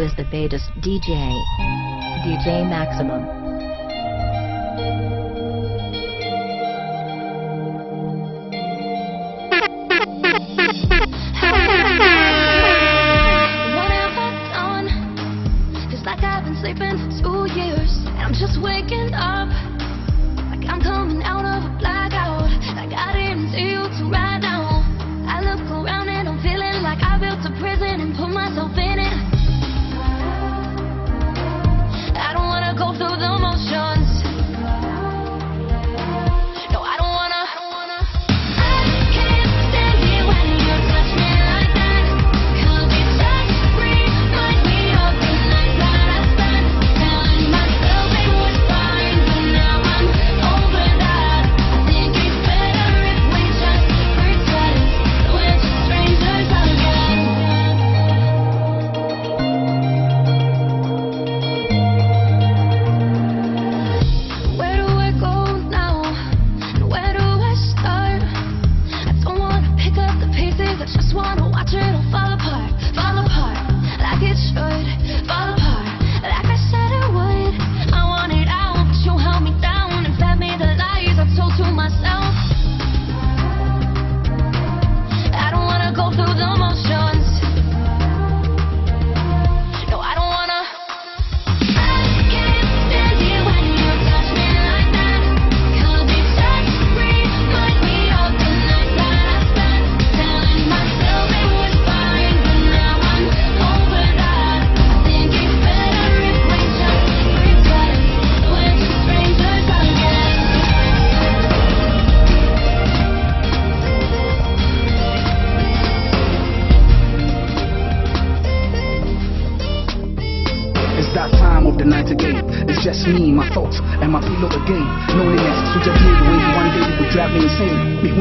is the baddest DJ? DJ Maximum. Sleeping two years. And I'm just waking up. Like I'm coming out of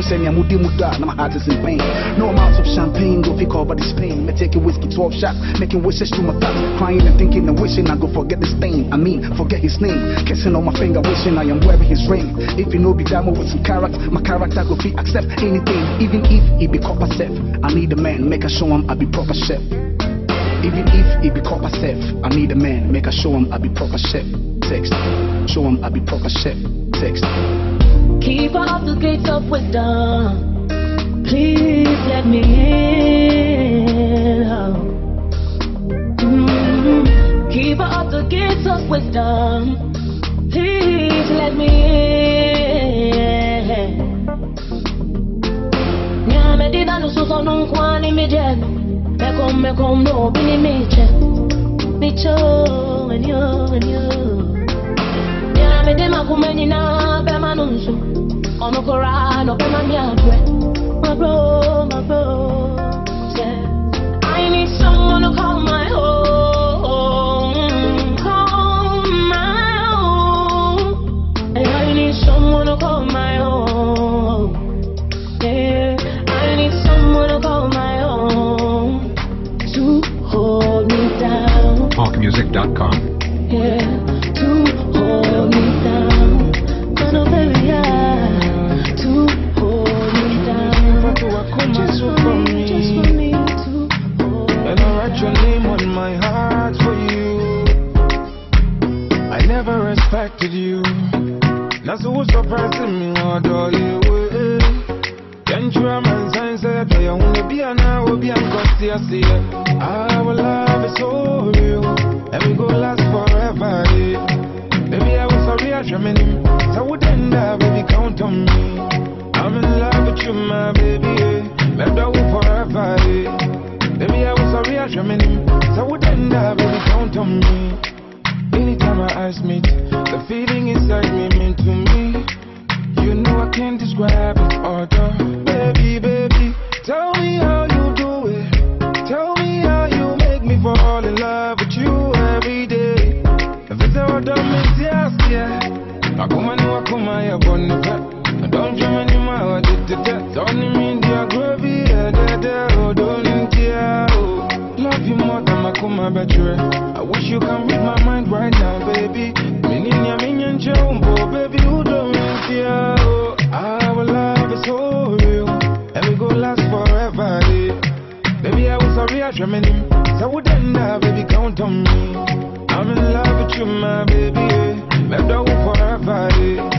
insane. Me I'm moody muda, now my heart is in pain. No amount of champagne, go pick over this pain. Me taking whiskey 12 shots, making wishes to my thoughts, crying and thinking and wishing I go forget this thing. I mean, forget his name, kissing on my finger, wishing I am wearing his ring. If you know be damo with some character, my character go fit accept anything, even if he be copper self. I need a man, make a show him I be proper chef. Even if it be copper self, I need a man, make a show him I be proper chef. Text, show him I be proper chef. Text. Keep out the gates of wisdom. Please let me in. Oh. Mm. Keep out the gates of wisdom. Please let me in. Nyame di danu suso nunkwani mijeno. Mekom mekom no bini miche. Micho and you and you. Nyame de makume nyina bema nunso Yeah. I need someone to call my own Call my I need someone to call my Yeah, I need someone to call my To hold me down Hawkmusic.com. yeah, respected you. That's who surprising me, what do you Can't you man sign say that you wanna be an I will be an I see Our love is so real, and we go last forever. Yeah. Baby, I was sorry I dreamt him. So I would end up, baby, count on me. I'm in love with you, my baby. Yeah. Left out forever. Yeah. Baby, I was sorry I dreamt him. So I would end up, baby, count on me. Anytime our eyes meet, the feeling inside me mean to me. You know I can't describe it, order. Baby, baby, tell me how you do it. Tell me how you make me fall in love with you every day. If it's all done, it's yes, yeah. Akuma ni wakuma ya bonifa. Don't many my what did it? Don't my better. I wish you can read my mind right now, baby. Meaning ya minion jumbo, baby, who don't miss fear. Oh. Our love is so real, and we go last forever. Yeah. Baby, I was sorry, I dreamed him. So wouldn't up, baby, count on me. I'm in love with you, my baby. Yeah. Left out forever. Yeah.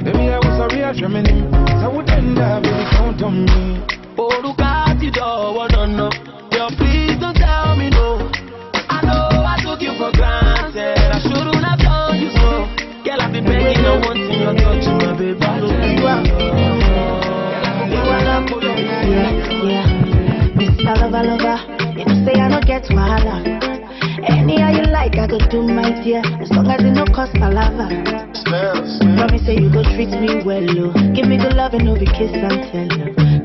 Baby, I was sorry, I dreamed him. So wouldn't up, baby, count on me. Oh, look at you, don't want to know. Yeah, please. girl Mr. Lover, lover, you say I don't get wahala. You like, I go do my dear, as long as it no cost. Promise say you go treat me well. Give me good no be kiss and tell.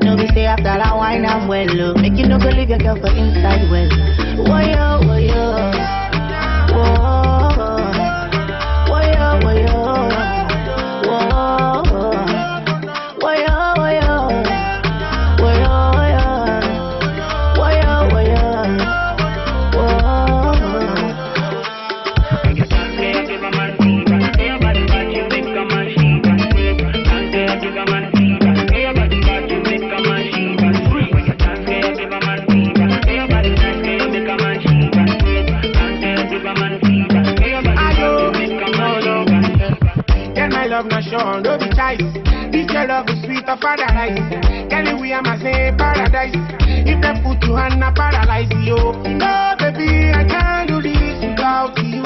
No be after wine well. Make you no go leave your girl for inside well. Oh yo, oh yo. Of paradise. Girl, we am a say paradise. If they put you on a paralyze you. No, baby, I can't do this without you.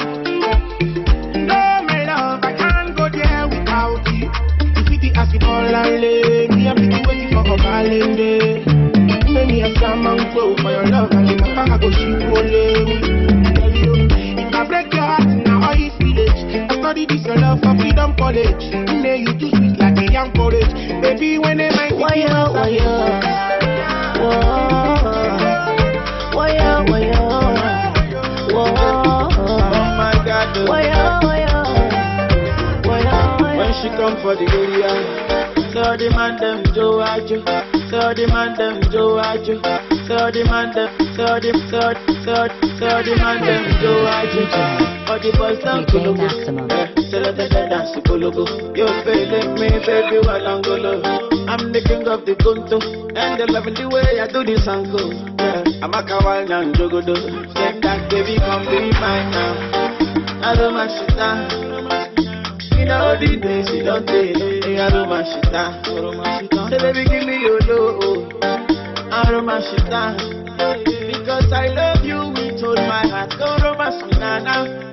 No, my love, I can't go there without you. You fit the acid all and lay. Me, I'm waiting for a calendar. Many a salmon flow for your love, and if I go ship If I break your heart now, all is village. I study this your love for freedom college. Nay, you too sweet like a young. Baby, when they might Woyo, woyo. Whoa. Woyo, woyo. Whoa. Oh my God, when she come for the area. So the man them Joe Ajo, so the man them Joe Ajo, so the man them, so the, so, so, so the man them Joe Ajo. All the boys down DJ Kologo, Maximum. Let the dance Kologo. You feeling me, baby, while I'm the king of the Kunto, and they loving the way I do this angle. Yeah, I'm a kawaii and jogodo. Say that baby, come be mine now. I don't mind shit down. You know the days you don't take. I don't mind shit down. Say baby, give me your love. I don't mind shit down. Because I love you with all my heart. Go romance me now, now, now, now.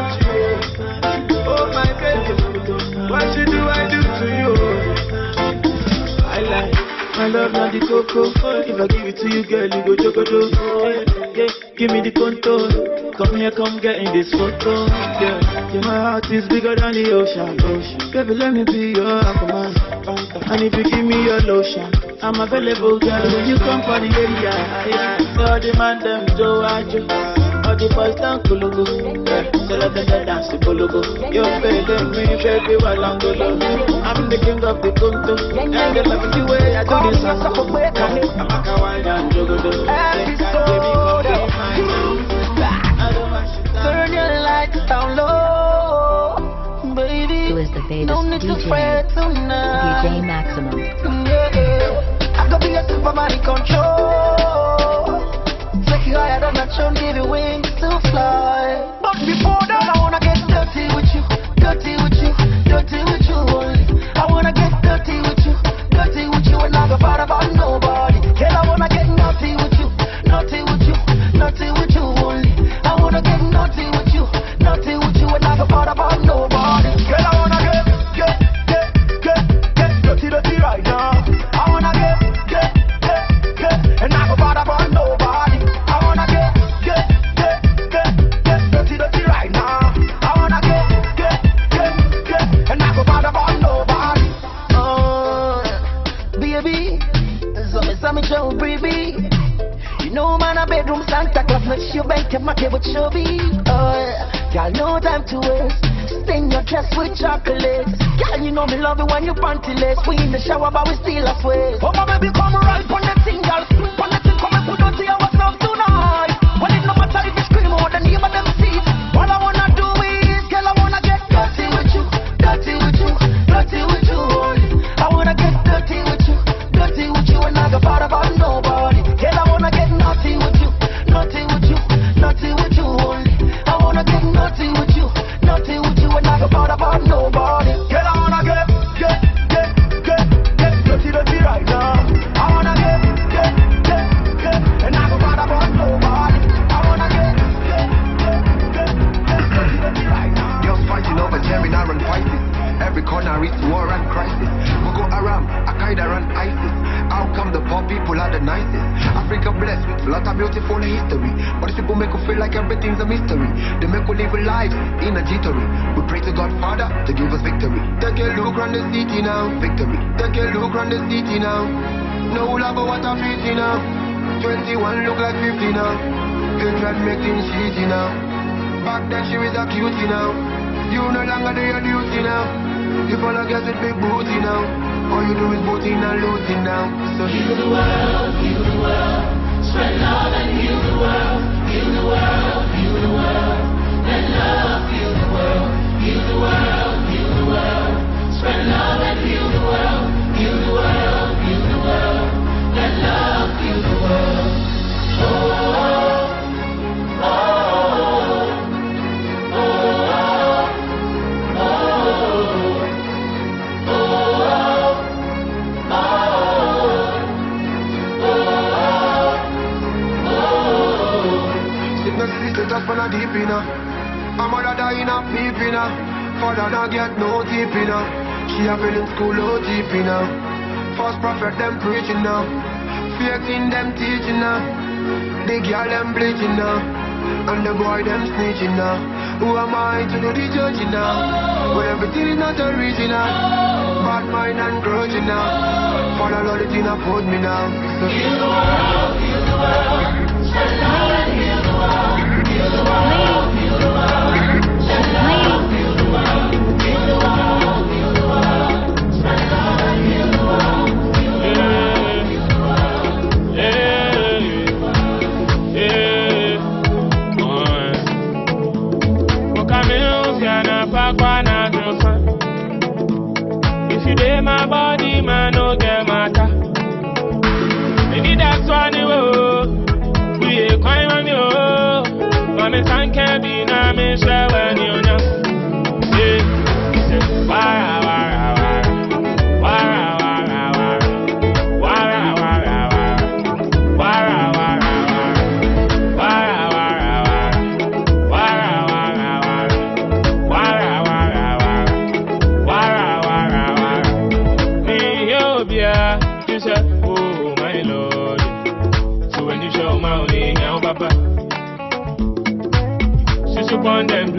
what you do, I do to you. I like my love, not the cocoa. If I give it to you, girl, you go chocodo. Yeah, yeah, give me the contour. Come here, come get in this photo. Yeah, yeah, my heart is bigger than the ocean. ocean. Baby, let me be your aquaman. And if you give me your lotion, I'm available, girl. When you come for the area, yeah. So the man them Joe Ajo. All the boys down Kulugu. Yeah, so let them dance to Kulugu. You're feeling me, baby, while I'm golo. I'm the king of the Kunto. And they love the way I do this. I'm a kawaii and jogodo. Be don't want shit down. Turn your lights down low, baby. Who is the No famous need to DJ? fret tonight. DJ Maximum. Yeah, I could be a superman in control. You higher than a throne, give you wings to fly. But before that, I wanna get dirty with you, dirty with you, dirty with you only. I wanna get dirty with you, dirty with you, and not far about nobody. Oh, y'all no time to waste. Stain your dress with chocolates. Girl, you know me love it when you pantyless. We in the shower, but we still a sweat. Oh my baby, come right on the love what I'm feeling now. 21 look like 50 now. Hatred make things easy now. Back then she was a cutie now. You no longer do your duty now. You follow girls with big booty now. All you do is booting and looting now. So heal the world, heal the world. Spread love and heal the world. Heal the world, heal the world. Let love heal the world. Heal the world, heal the world. Spread love deep inna. A mother dying a peep inna. Father not get no deep inna. She a feeling school low deep inna. False prophet them preaching now. Fake in them teaching now. The girl them bleaching now. And the boy them snitching now. Who am I to do the judging now? When everything is not original. Bad mind and grudging now. Father Lord, it in a put me now. So heal the world, heal the world. Heal be na me share when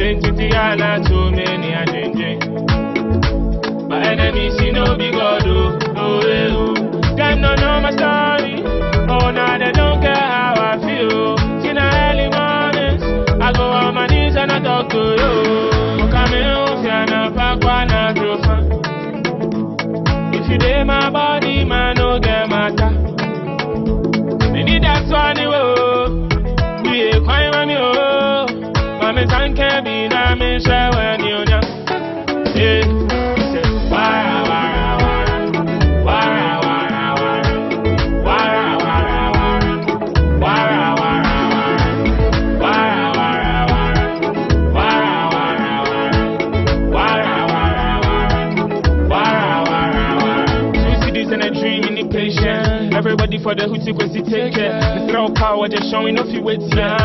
plenty Tiana, too many a. My enemies see no big God, oh, oh, oh. Them don't know my story. Oh, now they don't care how I feel. See na early mornings, I go on my knees and I talk to you. Come in, Fiana, Pakwana, Jofa. If you dey my body, man, no get matter. Maybe that's why you oh. We a crime on you Mami tanke be na me share when you know. Two cities and a dream in the patient. Everybody for the hootie go see take care. The throw power just showing off you wait yeah.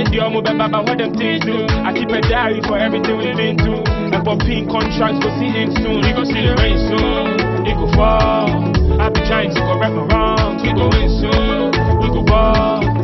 What them things do. I keep a diary for everything we've been through. And for pin contracts go see it soon. We go see the rain soon. It go fall. I be trying to correct my wrongs. We go win soon. We go ball.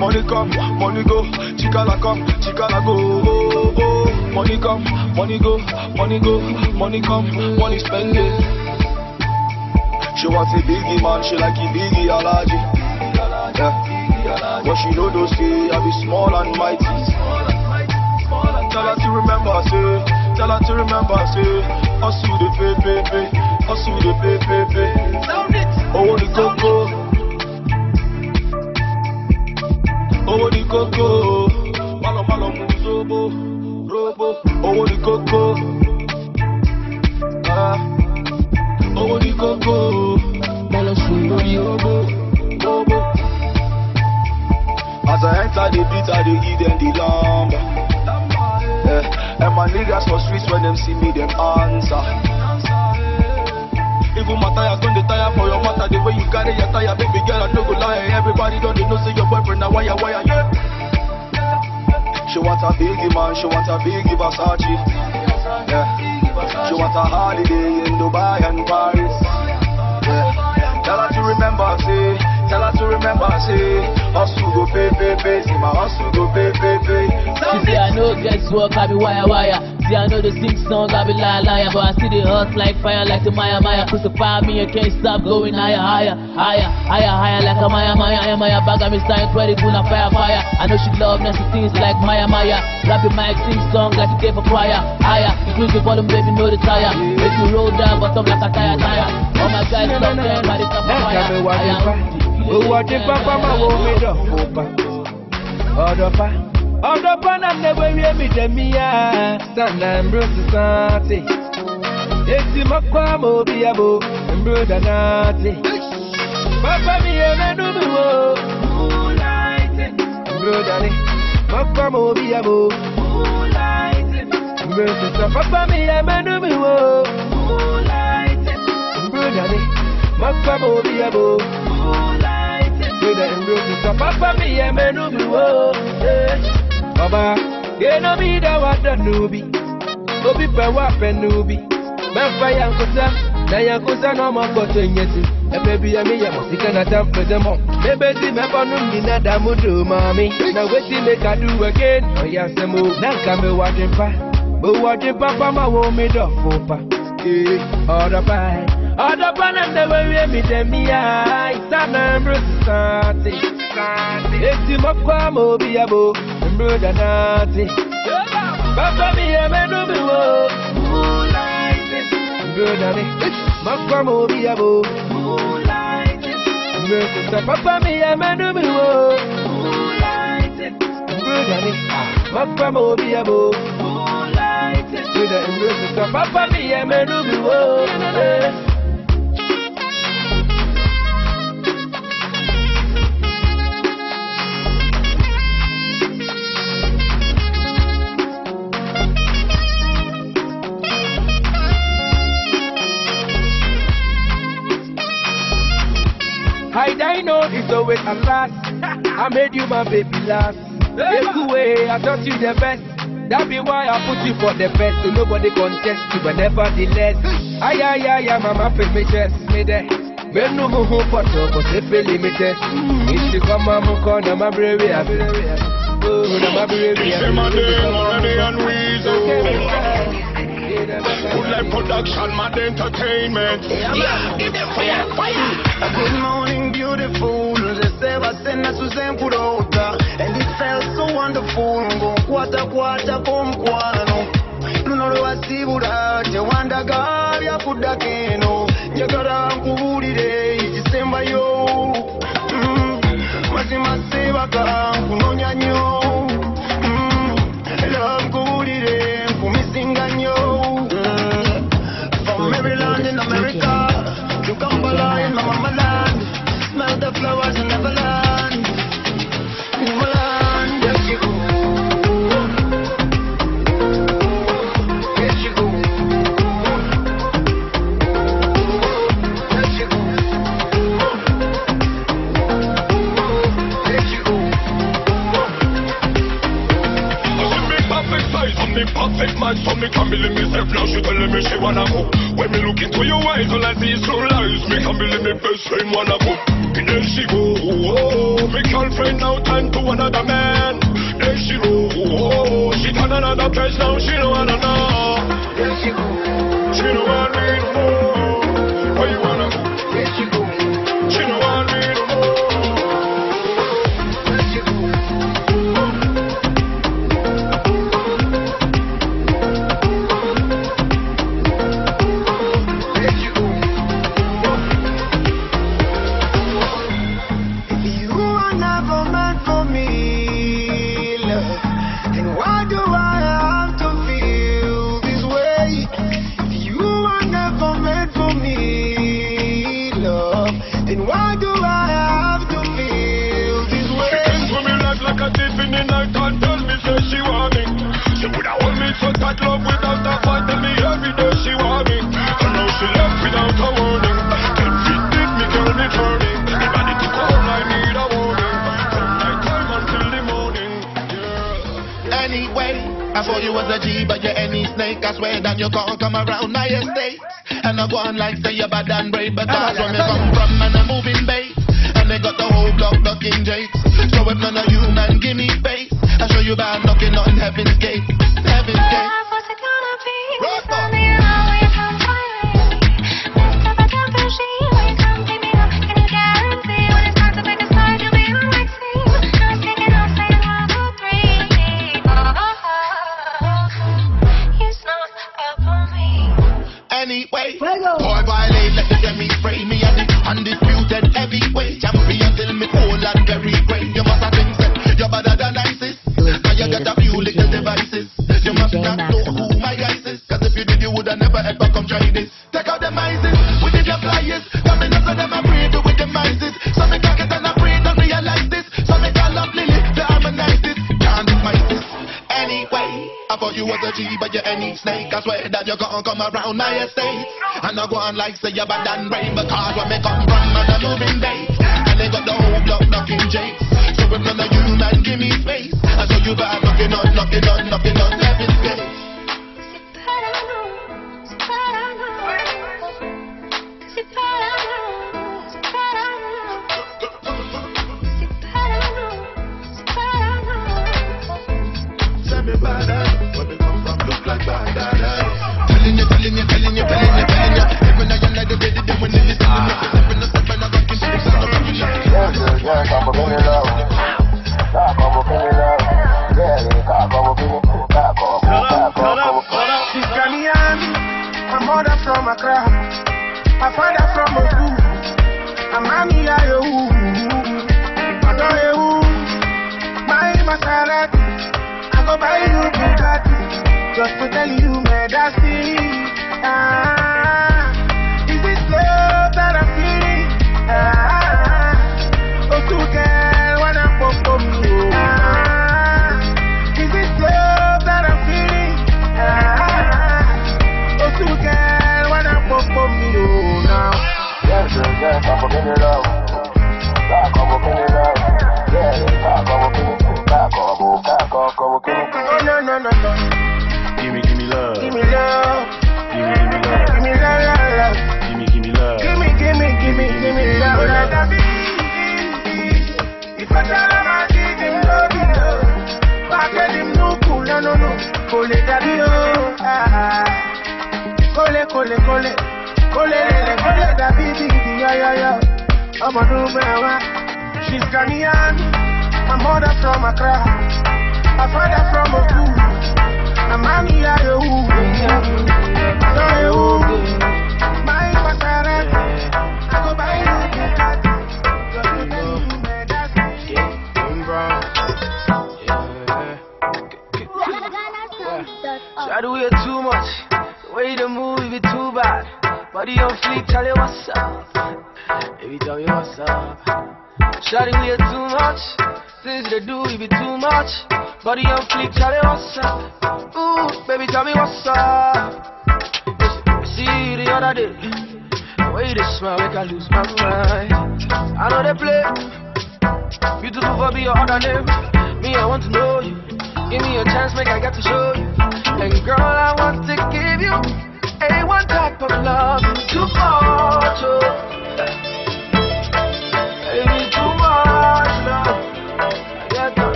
Money come money go. Chikala come chikala go oh, oh. money come money go money go money come. Money spend it she want a biggie man. She like a biggie alaji yeah. but she know those say i be small and mighty. Tell her to remember say. Tell her to remember say. Hustle the pay pay pay. Hustle the pay pay pay. Owó ni kókó. owó a biggie man, she want a biggie Versace. Yeah. She want a holiday in Dubai and Paris. Yeah. Tell her to remember, say. Tell her to remember, say. Hustle go pay, pay, pay. See my hustle go pay, pay, pay. She say I know guess work, I be wire wire. See I know the sing song, I be liar liar. But I see the hurt like fire, like the Maya Maya. Crucify me, I can't stop going higher, higher, higher, higher, higher, like a Maya Maya. Maya Maya, bag of me style, pretty cool, and fire fire. I know she love nasty things like Maya Maya. Rap the mic, sing song like a day for choir. Higher, increase the volume, baby, know the tire. Make you roll down, bottom like a tire, tire. All my guys love them, but it's a fire. I am owó ọdẹ pápá máa wo mi dọ̀ ọ̀dọ̀pá ọ̀dọ̀pá náà Odo pana newe we mi demia sana mbrosi sante Eti makwa mo biabo mbroda nate Papa mi ene numi wo Moonlight Mbroda ni makwa mo biabo Moonlight Mbrosi sa papa mi ene numi wo Moonlight Mbroda ni makwa mo biabo Moonlight Mbroda mbrosi sa papa mi ene numi wo Moonlight you know me that what the nubi. Obi pe wa pe nubi. Me fa yankosa, na yankosa no mo ko to nyesi. E baby ya me ya mo sika na tam pe dem. Me be si me fa no mi na da mu do mami. Na weti me ka do again. Oh ya se mo, na ka me wa din pa. Bo wa din papa ma wo me do fo pa. Eh, all the bye. Other banana the way we meet them yeah, sana mbrusi sante. Eti mokwa mo biabo, mbruda nati. Baba mi amenu mi wo, mbruda ni. Mokwa mo biabo, mbrusi sa. Baba mi amenu mi wo, mbruda ni. Mokwa mo biabo, mbrusi sa. Baba mi amenu mi wo. Hide I know it's always a last. I made you my baby last. Take away, I thought you the best. That be why I put you for the best. So nobody contest you, but nevertheless. Ay, ay, ay, ay, mama, pay me chest, me there. Men no mo home for to, but they feel limited. If you come, I'm gonna my brave, Oh, my brave, Say my name already and weasel. Good life production, mad entertainment. Yeah, give them fire, fire. Good morning, beautiful. Zeseba sena suzen kurota. And it felt so wonderful. Ngo kwata kwata komkwano. Luno lwasibula tewandaga byakudda keno. Njagala nkubulire ekisembayo. Mm, Mazima sebaka nkunoonya nnyo. Era nkubulire In my mama land. Smell the flowers in. Neverland,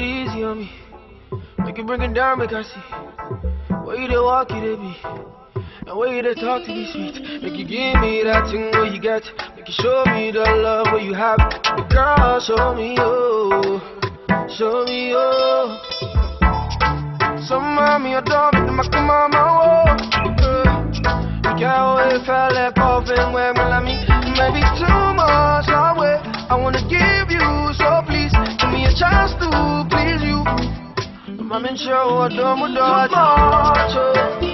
it easy on me. Make you bring it down, make I see. Where you to walk it, be. And where you to talk to me sweet. Make you give me that thing what you got. Make you show me the love what you have. Girl, show me oh, show me oh. So mommy, I don't need my come on my oh. Uh, you can't wait for that coffin where my love me. Maybe too much, I wait. I wanna give you so chance to please you. Mami, show I'm do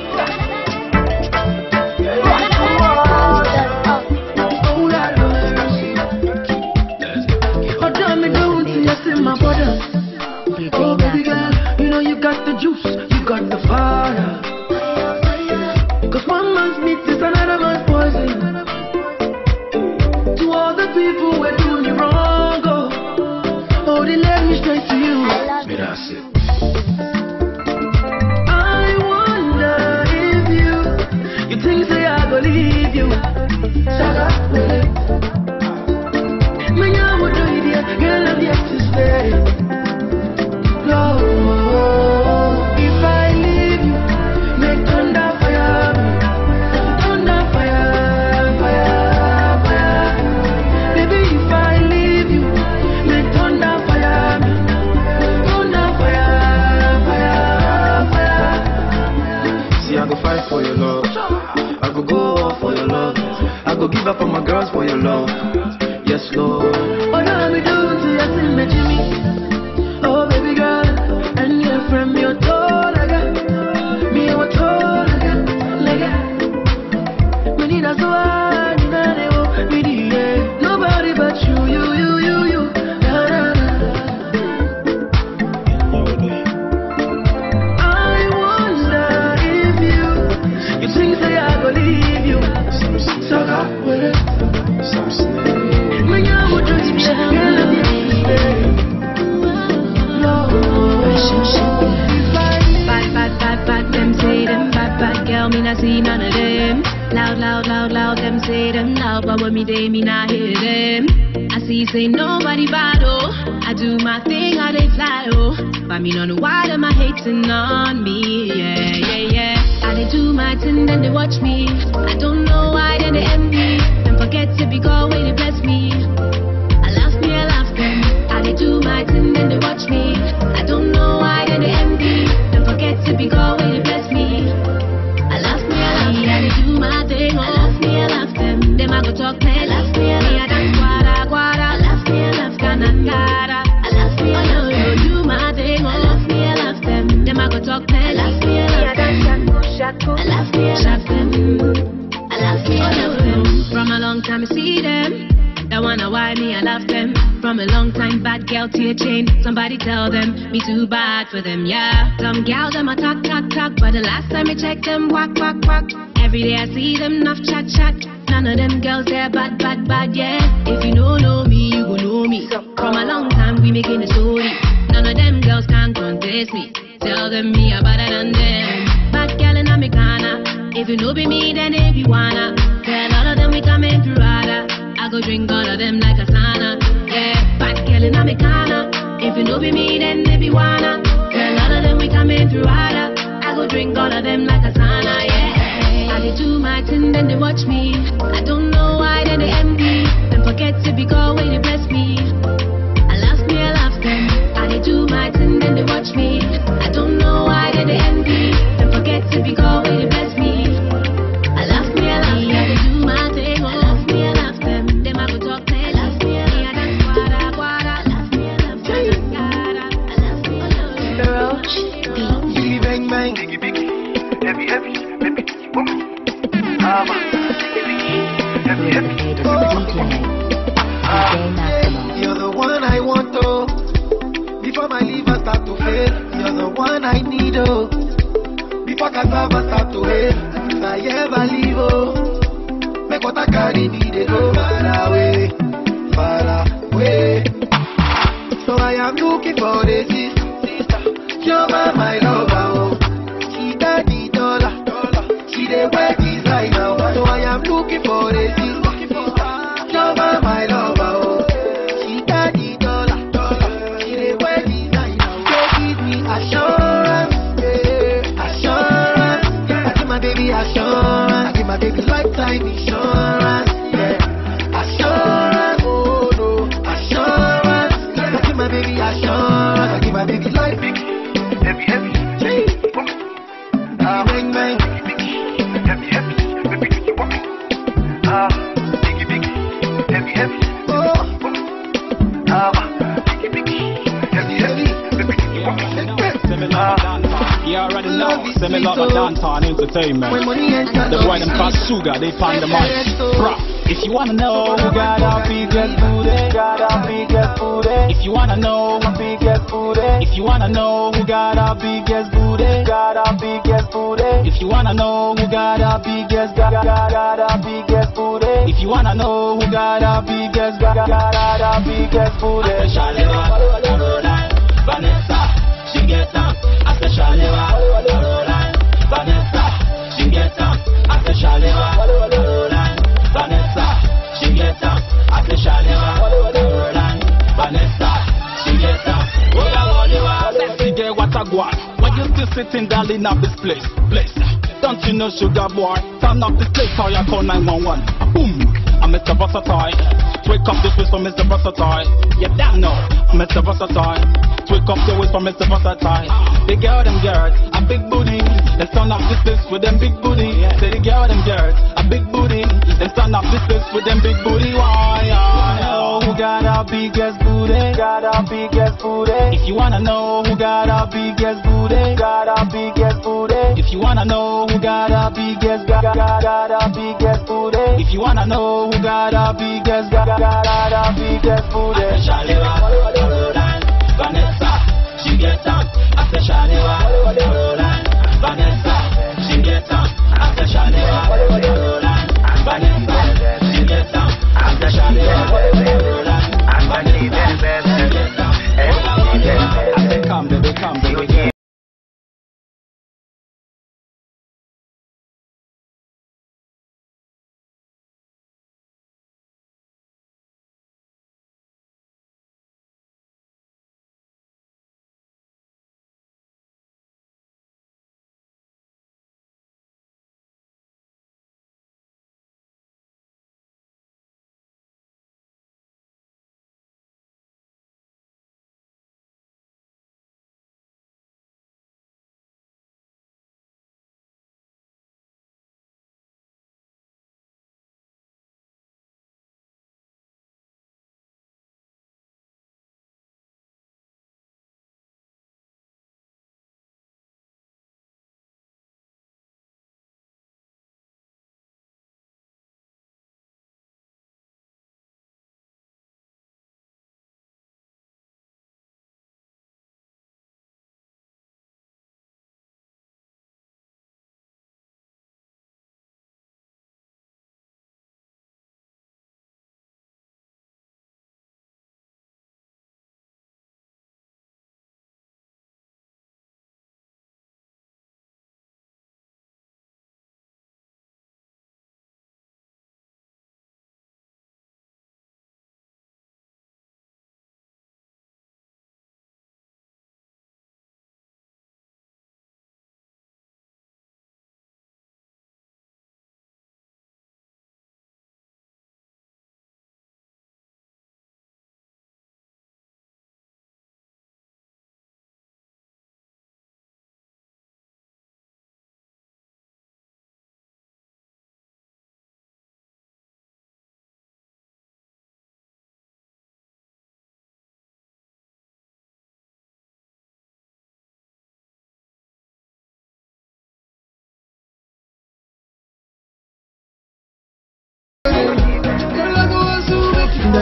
for your love. Yes, Lord. Oh, no, I'm doing to your sin, Jimmy. But me day, me not hear them. I see say nobody bad, oh. I do my thing, how they fly, oh. But me no know why them a hating on me, yeah, yeah, yeah. I they do my thing, then they watch me. I don't know why then they envy. Then forget to be God, way they plenty. I laugh me, I guada guada. I laugh me, I kana cara. I laugh me, I know you do my thing. I laugh me, I laugh them. Them I go. I laugh me, I laugh them. I laugh me, I laugh them. I laugh me, I laugh them. From a long time I see them. That wanna why me, I love them. From a long time, bad girl to a chain. Somebody tell them, me too bad for them, yeah. Some gals, them a talk, talk, talk. But the last time I checked them, whack, whack, whack. Every day I see them, enough chat, chat. None of them girls, they're bad, bad, bad, yeah. If you don't know me, you go know me. From a long time, we making a story. None of them girls can contest me. Tell them me, I'm better than them. Bad girl in Americana. If you know be me, then if you wanna. Tell all of them we coming through harder. I go drink all of them like a sauna. Yeah, bad girl in Americana. If you know be me, then they be wanna. Tell all of them we coming through harder. I go drink all of them like a sauna. Yeah, they do my thing, then they watch me. I don't know why then they envy. Then forget to be called when they bless me. I laugh me, I laugh them. I they do my thing, then they watch me. I don't know why then they envy. Then forget to be called biggest booty. If you wanna know who biggest booty, if you wanna know who got our biggest booty, got our biggest booty. If you wanna know who got our biggest, got got got our biggest booty. If you wanna know who got our biggest, got got got our biggest booty. Vanessa, she get down. I Shalewa, Caroline, Vanessa, she get down. I Shalewa, Caroline, Vanessa, she get down. I Shalewa, Why you still sitting down in up this place? Place. Don't you know, sugar boy? Turn up this place, call your call 911. Boom. I'm Mr. Versatile. Wake up this waist for Mr. Versatile. Yeah, that no, I'm Mr. Versatile. Wake up the waist for Mr. Versatile. The girl them girls, a big booty. Let's turn up this place with them big booty. Say the girl them girls, a big booty. Let's turn up this place with them big booty. Why? Know who got our biggest booty. Got our biggest booty. If you wanna know who got our biggest booty, got our biggest booty. If you wanna know who got our biggest, got got got, our biggest booty. If you wanna know who got our biggest, got got got, our biggest booty. Vanessa, she get say Shalewa, Caroline, Vanessa, she get say Shalewa, Caroline, Vanessa, she get down. I say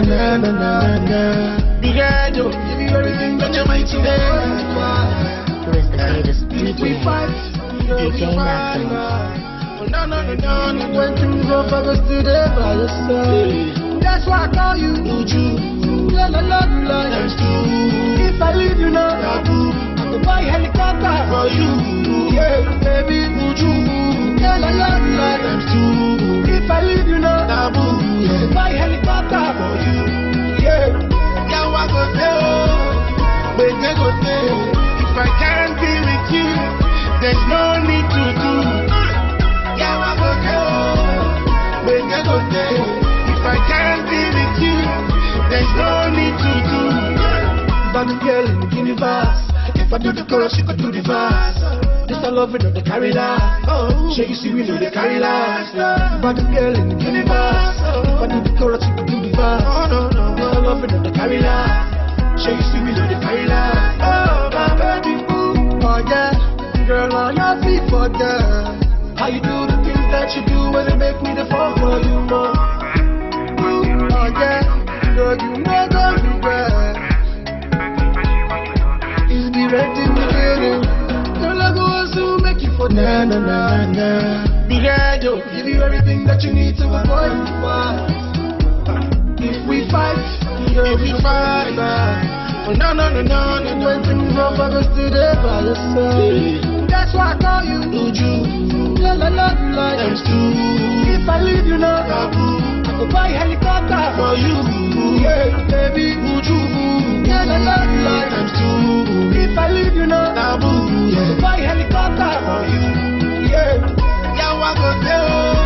na na na na. You you. Who is the greatest DJ? DJ Maximum. No, no, no, no, still there by your side. That's why I call you Uju. If I leave you now, I go buy helicopter for you. Yeah, baby Uju. La la la la. Times two. Leave you now, I boo. I go buy helicopter for you. Yeah. Yeah, I go there. But they go there. If I can't be with you, there's no need to do. Yeah, I go there. But they go there. If I can't be with you, there's no need to do. The girl in the universe. If I do the chorus, you could do the verse. This a love, we know they carry last. Oh, you see, we know they carry last. Oh. But the girl in the universe. Oh. I do the you do the verse. Oh, no, no, this a love, we know they carry last. You see, we know they carry last. Oh, my baby, ooh, oh yeah. Girl, on your feet, for yeah. How you do the things that you do when it make me the fall for you more. Ooh, oh yeah. Girl, you never regret. Is be ready for na na na na. Be ready, yo. Give you everything that you need to avoid. If we fight, girl, we fight. Oh, no, no, no, no, no. When things I go stay there by your side. That's why I call you Uju. La la la la. Times two. If I leave you now, I go buy helicopter for you. Yeah, baby Uju. Two. If I leave you now, helicopter for you. Yeah, yeah, I go.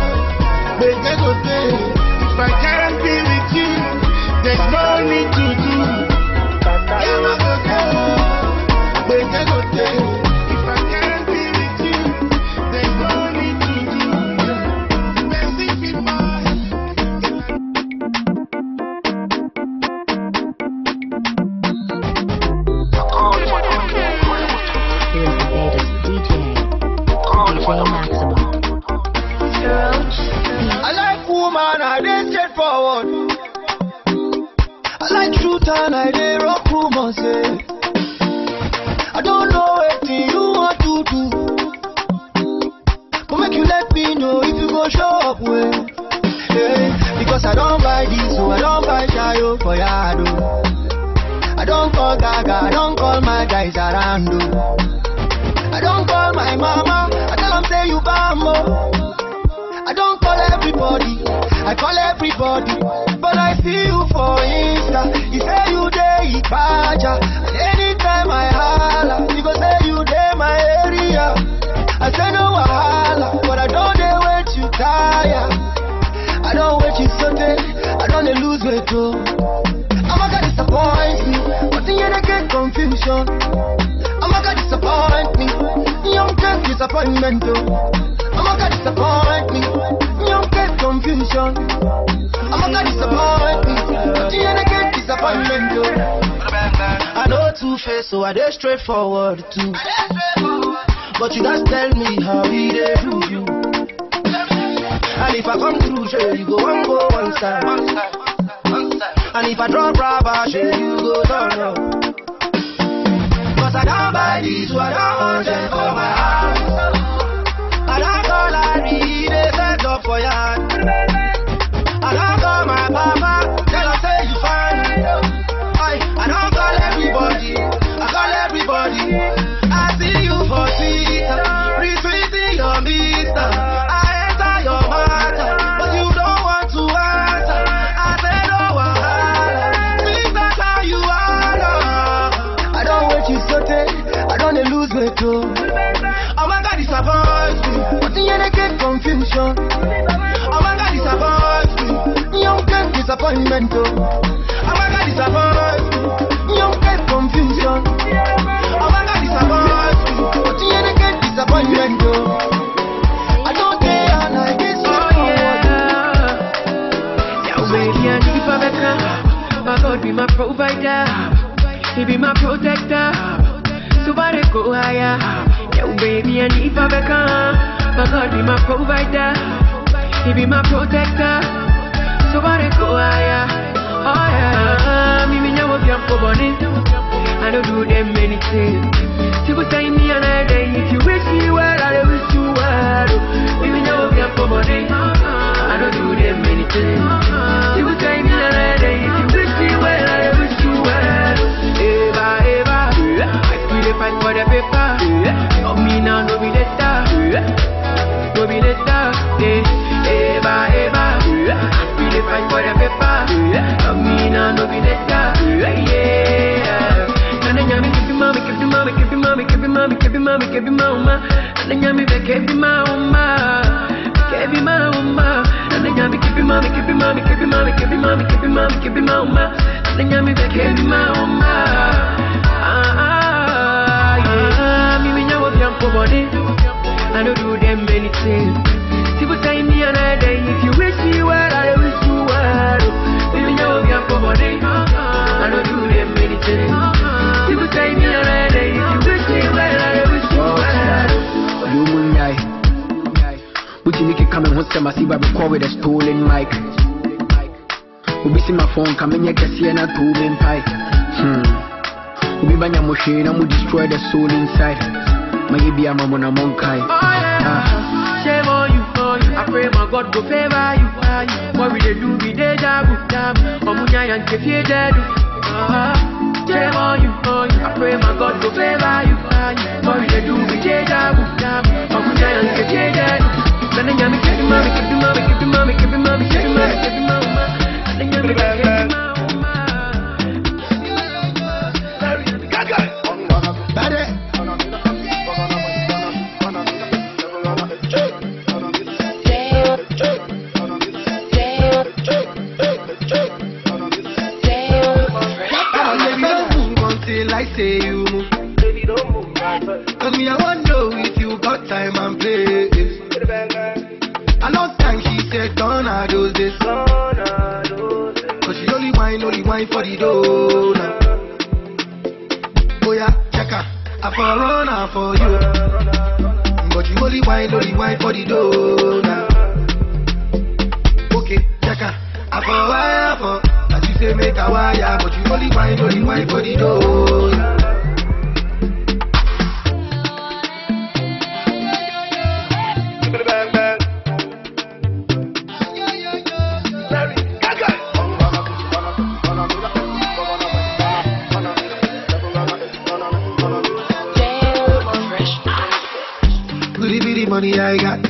Provider. He be my protector. Somebody go higher. Yahweh, me and keep a better. My God be my provider. He be my protector. Somebody go higher. Oh yeah, me me nyawo bi ampo boni. I don't do them anything. People say me another day. If you wish me well, I wish you well. Me me nyawo bi ampo boni. I don't do them anything. People say me another day. If you wish me well, fight for the paper. Of me now, no be later. No be later. Eh, Eva, Eva, I still dey fight for the paper. Of me now, no be later. Yeah. Nana nyami kebi mami, kebi mami, kebi mami, kebi mami, kebi mami, kebi mama. Nana nyami be kebi mama, kebi mama. Nana nyami kebi mami, kebi mami, kebi mami, kebi mami, kebi mami, kebi mama. Nana nyami be kebi mama. Ah ah yeah. Ampo body. I don't do them anything. People say me another day. If you wish me well, I wish you well. Me nyawo bi ampo body. I don't do them anything. People say me another day. If you wish me well, I wish you well. You will die. Which make it coming home, I see by record with a stolen mic. Ubi see my phone coming here, and I two men pie. Hmm. Ubi banya moshe na mu destroy the soul inside. Maybe I'm a mona monkai. Ah. Shame on you, you. I pray my God go favor you. Ah. What we dey do, we dey jabu, jabu. Omunya yan kefie dedu. Ah. Shame on you, you. I pray my God go favor you. Ah, you. What we dey do, we dey jabu, jabu. Omunya yan kefie dedu. Nana nyami kebi mami, kebi mami, kebi mami, kebi mami, kebi mami, kebi mama. Nana nyami kebi mama. Baby, Cause me, I want know if you got time and place. A long time she said, gonna do this. Cause she only wine, only wine for the now. Oh yeah, check her. I for run her for you. But you only wine, only wine for the dough now. Okay, check her. I for wire for. As you say, make a wire. But you only wine, only wine for the dough I got?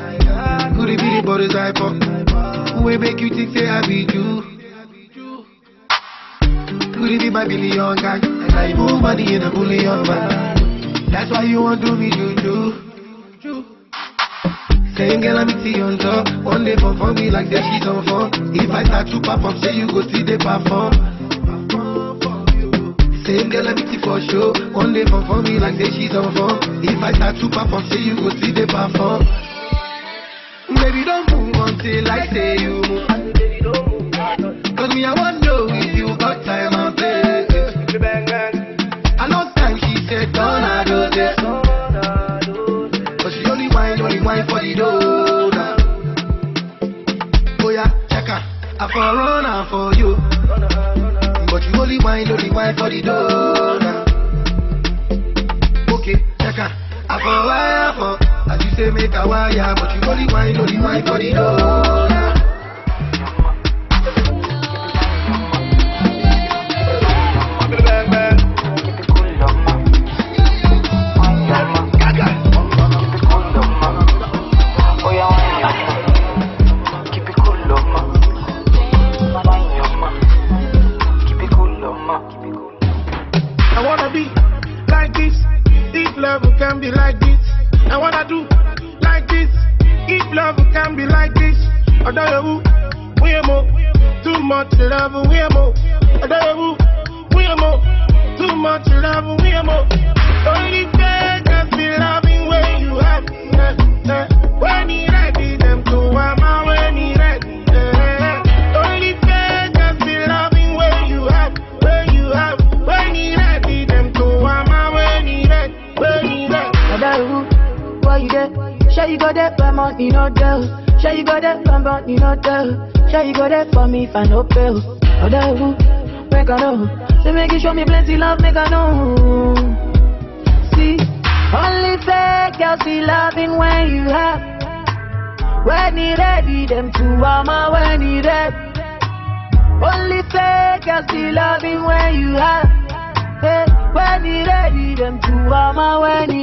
Could it be the borders I pop? Who will make you think say I be you? Could it be my billion? And I move money in a bullion man. That's why you want to me juju. Same girl I meet you on top. One day for for me like that she's on phone. If I start to perform, say you go see they perform. Same girl I meet for show. One day for for me like that she's on phone. If I start to perform, say you go see they perform. Baby don't move until I say you move. Cause me I want know if you got time and place. A long time she said gonna do this. But she only wine, only wine for the dough now. Oh yeah, check her. I for run her for you. But you only wine, only wine for the dough now. Okay, check her. I for wire for. Say, make a wire. But you only wine, only wine for the dough that that if I no bill. Other who, make I know. Say make you show me plenty love, make I know. See, only fake girls be loving when you have. When he ready, them two mama when he ready. Only fake girls be loving when you have. Hey, when he ready, them two mama when he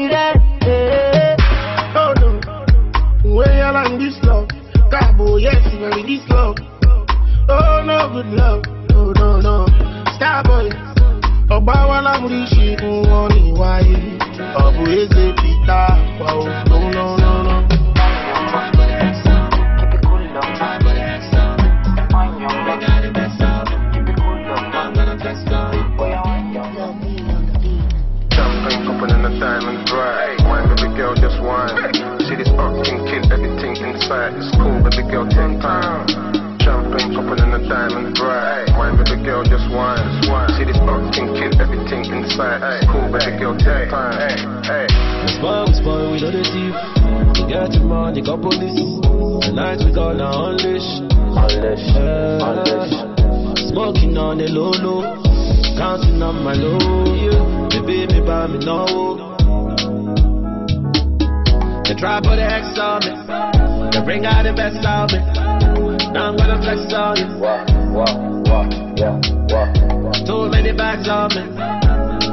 Oh no, good love. Oh no, no. Starboy. Ọba wa lámúrí ṣe fún wọn ní wáyé. Ọ̀bù eze fìtá pa ò. No, no, no, no. Champagne popping and the diamonds bright. Wine, baby girl, just wine. See this up can kill everything inside. It's cool, baby girl, take time. Diamonds bright. Wine, the girl, just wine. See this box can kill everything inside. It's cool, baby girl, take time. Hey, hey. Spoil, spoil, we know the thief. We get the money, got police. Tonight we gonna unleash. Unleash, unleash. Smoking on the low, low. Counting on my low, yeah. Baby, me buy me no. They try put the X on me. They bring out the best of me. Now I'm gonna flex on you. Too many bags on me.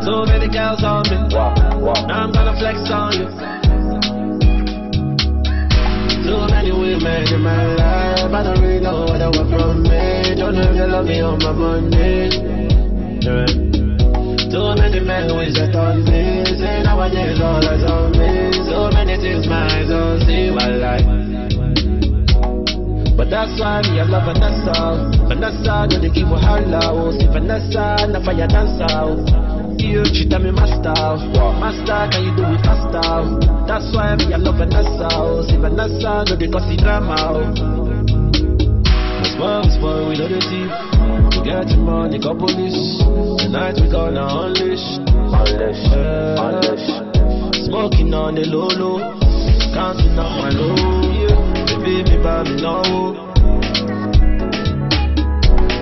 Too many girls on me. Now I'm gonna flex on you. Too many women in my life. I don't really know what I want from me. Don't know if you love me on my money. Yeah. Too many men who is that on me. Say nowadays all eyes on me. So many things my eyes don't see. My life. But that's why me I love Vanessa Vanessa, no they give her holla Oh, Vanessa, na fire dancer oh. You, she tell me master. Master, can you do it faster. That's why me I love Vanessa oh. See Vanessa, no they cause the drama oh. We spoil, we know the thief We get the money, got police Tonight we gonna unleash Unleash, unleash Smoking on the low low Counting on my low They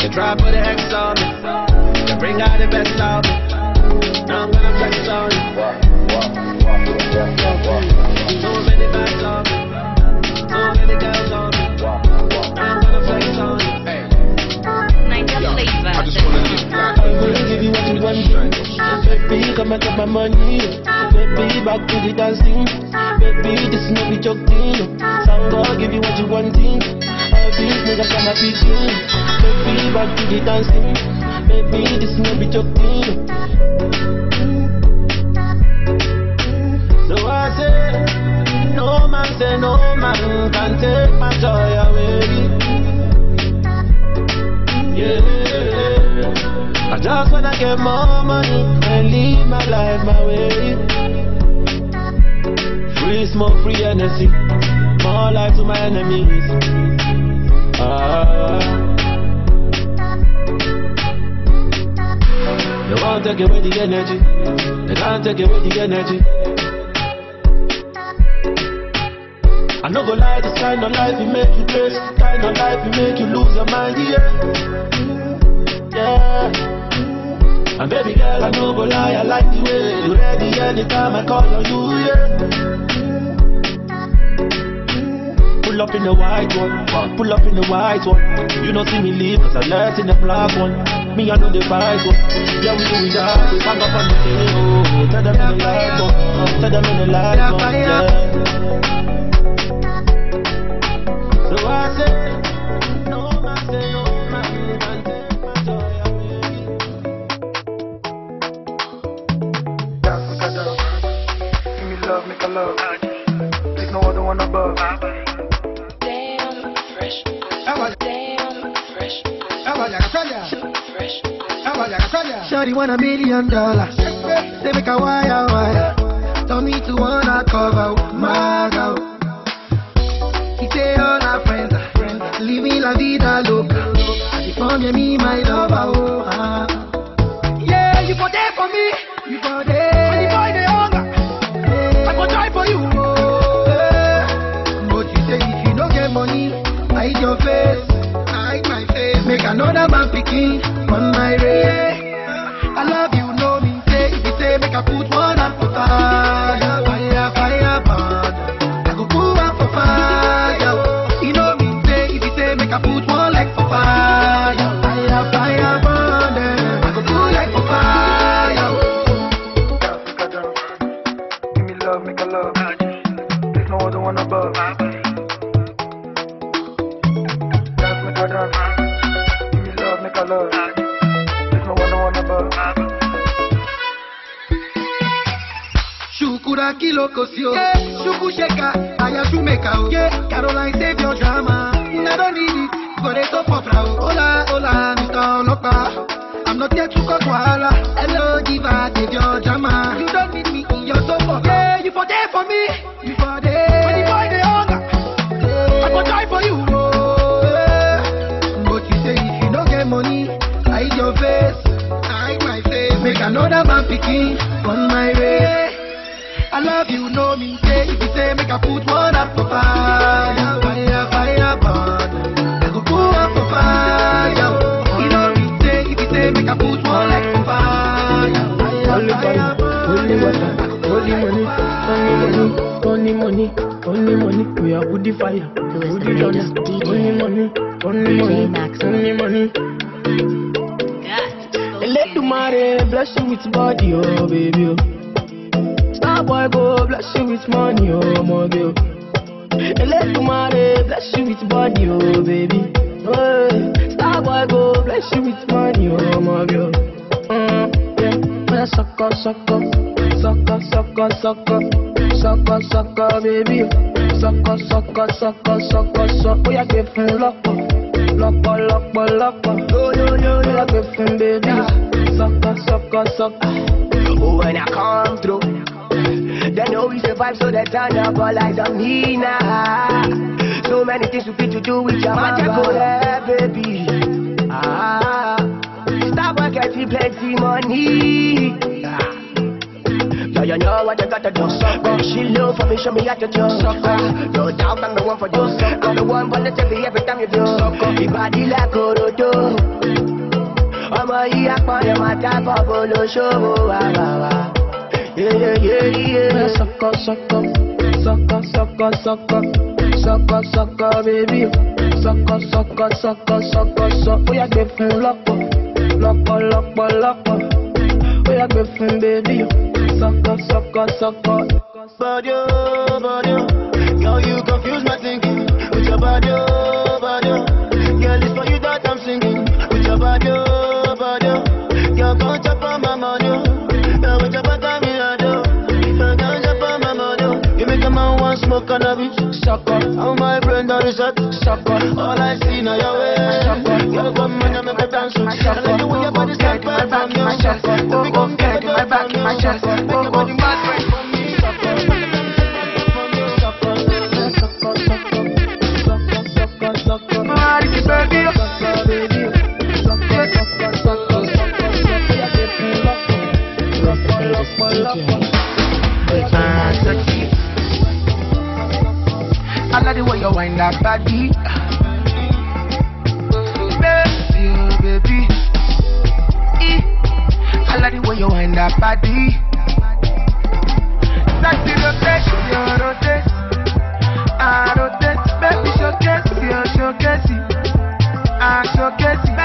try put the X on me. They bring out the best of me. Now I'm gonna flex on you. So many bags on me So many girls on me want Baby, come and take my money. Baby, back to the dancing. Baby, this is no be joke thing. Sound God give you what you want All these niggas got my picking Baby, back to the dancing. Baby, this is no be joke thing. So I say No man say no man can take my joy away. Yeah I just wanna get more money and live my life my way. Free smoke, free energy, more life to my enemies. Ah. They won't take away the energy, they can't take away the energy. I no go lie, this kind of life it make you crazy, kind of life it make you lose your mind, yeah. Yeah. And baby girl, I no go lie, I like the way you ready anytime I call on you, yeah. Pull up in the white one, pull up in the white one. You don't see me leave, cause I left in the black one. Me, I know the fight one. Yeah, we do it out, we hang up on the table. Tell them in the light one, tell them in the light one, yeah. So I say, love, make a love. There's no other one above. Damn fresh. Damn fresh. Shawty want a million dollars. They make a wire wire. Tell me to wanna cover my girl. He say all our friends are friends. Living la vida loca. I define you, me my lover. Oh, ah. Yeah, you for there for me. another man picking on my ray. I love We the fire, with the latest. DJ? Only money, only money, Maxwell. only money. Let the money bless you with body, oh baby. Oh. Star boy go bless you with money, oh my girl. Let the money bless you with body, oh baby. Hey. Star boy go bless you with money, oh my girl. Mm, yeah. Yeah, soco, soco, soco, soco, soco, soco, soco, baby. Soco, soco, soco, soco, soco. Oh, yeah, give him locker, locker, locker, locker. Yo, yo, yo, yo, yeah, give him baby. Soco, soco, soco. Oh, when I come through, they know we survive, so they turn up all eyes on me now. So many things we fit to do with your man, go there, baby. Ah, stop getting plenty money. Ah. You know what you gotta do. Soco. She low for me, show me how to do. Soco. No doubt I'm the one for you. Soco. I'm the one for the TV every time you do. Soco. Your body like Orodo. ọmọ yìí apọ̀lẹ̀ máa dábọ̀ bó ló ṣòwò wá wá wá. Yeah, soco, soco, soco, soco, soco, soco, soco, baby. Soco, soco, soco, soco, soco. Oh, yeah, gbé fún lọ́pọ̀, lọ́pọ̀, lọ́pọ̀, lọ́pọ̀. Yeah, gbé fún baby. Soco, soco, soco. Body, oh, body. Girl, you confuse my thinking with your body, oh, body. Girl, it's for you smoke cannabis, soco. How my brain done reset, soco. All I see now your way, soco. Girl, come on, you make me dance. I like the way your body step back you, soco. Baby, come get my back in my chest. Your body mad like the way you wind that body. Baby, oh, baby. I like the way you wind that body. Sexy rotate, rotate. I rotate, baby showcase, showcase. I ah, showcase, bench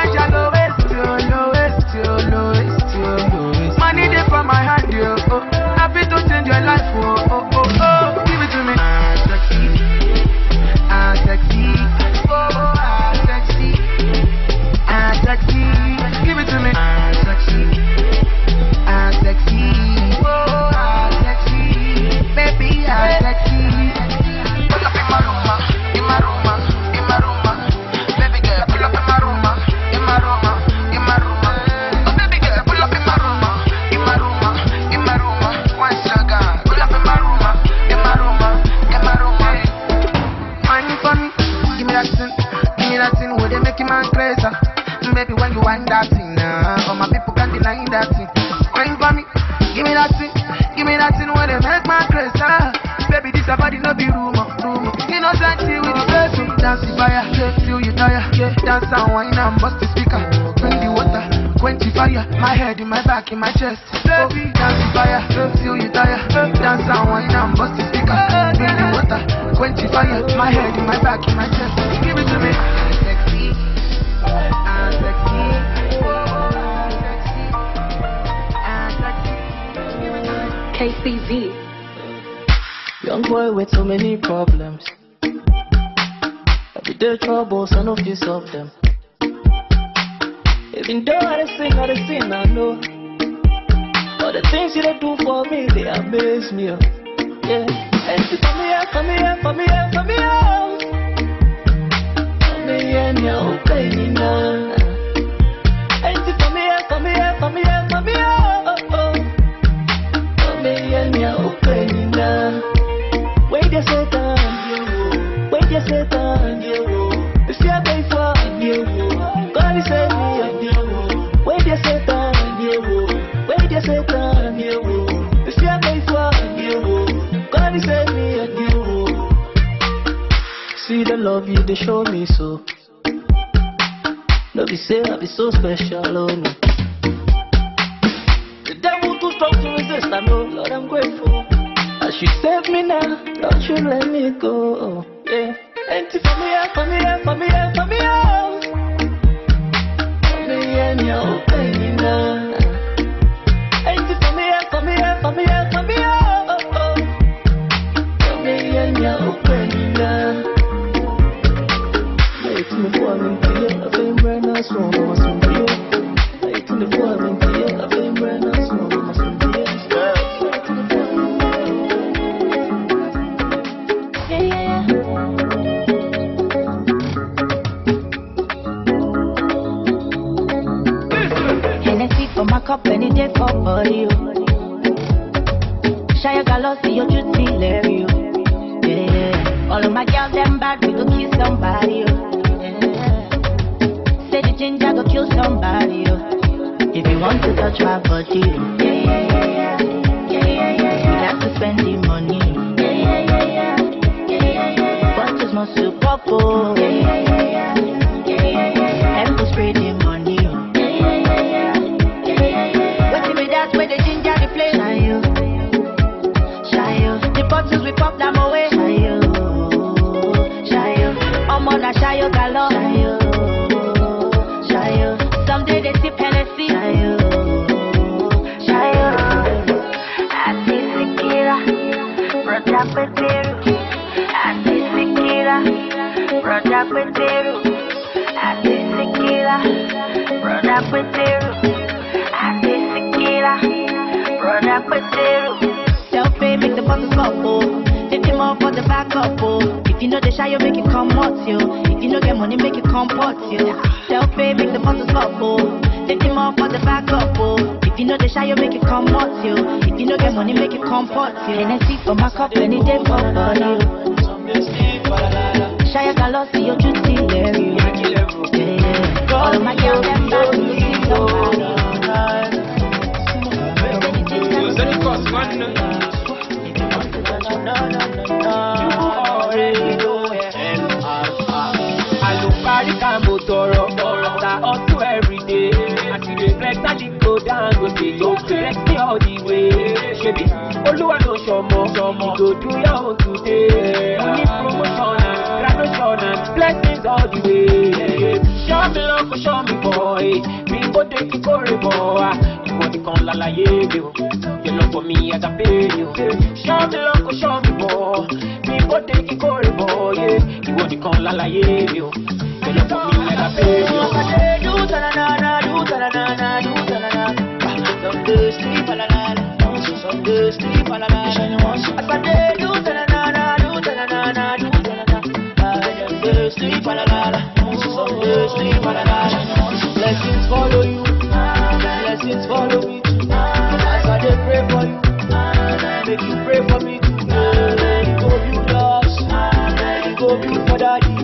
o for daddy.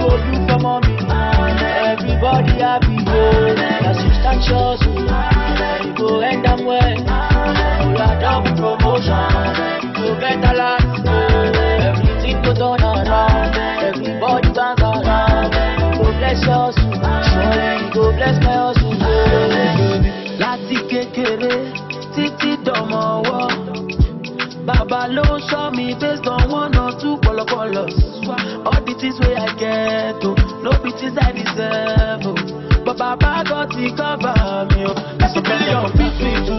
Go do for mommy. Everybody happy o. Na substantial o. You go end am well. You double promotion. You go better life. Everything go turn around. Everybody bang around. You go bless your soul. Surely you go bless my hustle. Láti kékeré títí dọ̀mọ̀ wọ́. Bàbá ló sọ mi based on one or two pọ̀lọpọ̀lọ̀. This where I get, oh. No bitches I deserve, oh. But Baba got to cover, me, oh. That's a billion, fifty, two,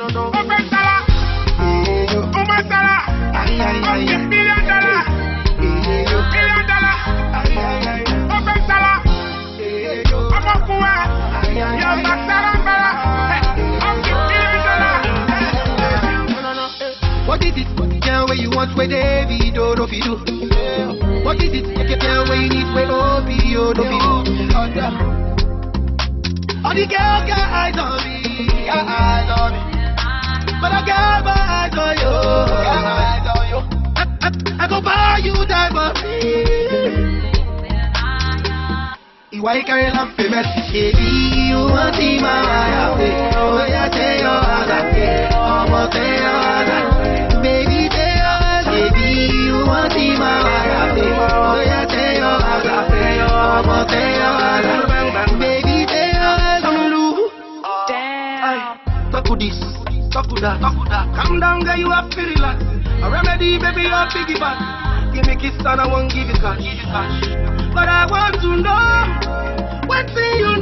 Ndari ṣàyẹ̀ parẹ́ kún pété kún ní sẹ́sì. Ẹkùn dọ̀rọ̀ wẹ̀. Àlóhùn náà lẹ̀kùn tó lámọ́rọ̀. Òdòdó. Ó fẹ́ sára. Ó má sára. Ọ̀kí bílíọ̀n dọ́là. Bílíọ̀n dọ́là. Ó fẹ́ sára. Ọmọkùnrin. Yọ̀ọ̀bà sára sára. Ọ̀kí bílíọ̀n dọ́là. What is it? Girl, where you want where David oh, no fi do? What is it? Girl, where you need where Obi oh, no fi do? All the girls got eyes on me, got eyes on me. But I got my eyes on you, got eyes on you. I, I, I go buy you diamond ring. Ìwà ìkẹrẹ la fẹ́ mẹ́sì. Èbí wọ́n ti máa wáyà pé ó yá ṣe yọ àgbà pé ọmọ ṣe yọ àgbà. Bébí ṣe yọ àgbà. Èbí wọ́n ti máa wáyà pé ó yá ṣe yọ àgbà pé ọmọ ṣe yọ àgbà. Bébí ṣe yọ àgbà. Talk to this, talk to that, talk that. Calm down, girl, you have to relax. A remedy, baby, your piggy back. Give me kiss and I won't give you cash. But I want to know, what thing you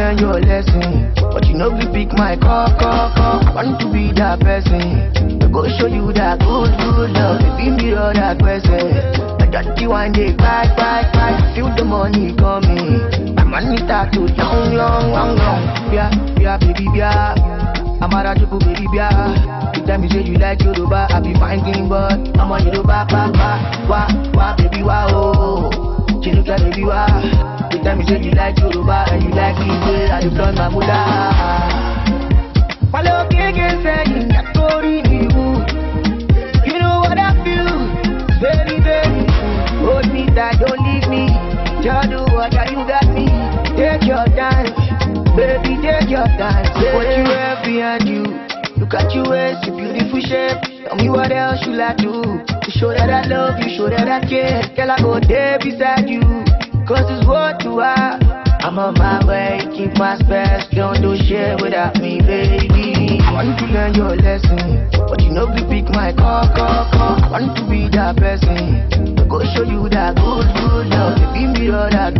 learn your lesson, but you know we pick my call, call, call. I want to be that person. I go show you that good, good love. Baby, me all that person. I got you one day, bye, bye, bye. Feel the money coming. My money start to young, young, young, young. Yeah, yeah, baby, yeah. I'm a Rajuku, baby, yeah. You tell me say you like Yoruba, I be finding, but I'm a Yoruba, ba, ba, wa, wa, baby, wa, oh. Chinuka, baby, wa. You tell me say you like Yoruba, and you like me, way I do front my muda. Follow Keke saying, that story me woo. You know what I feel, very, very. Hold me tight, don't leave me. Just do what you got me. Take your time, baby, take your time. Say what you have behind you. Look at you waist, your beautiful shape. Tell me what else you like do. To show that I love you, show that I care. Girl, I go there beside you. Cause it's what you are. I'm on my way, keep my space. Don't do shit without me, baby. I want to learn your lesson. But you know, we pick my call, call, call. I want to be that person. Go show you that good, good love. Give me all that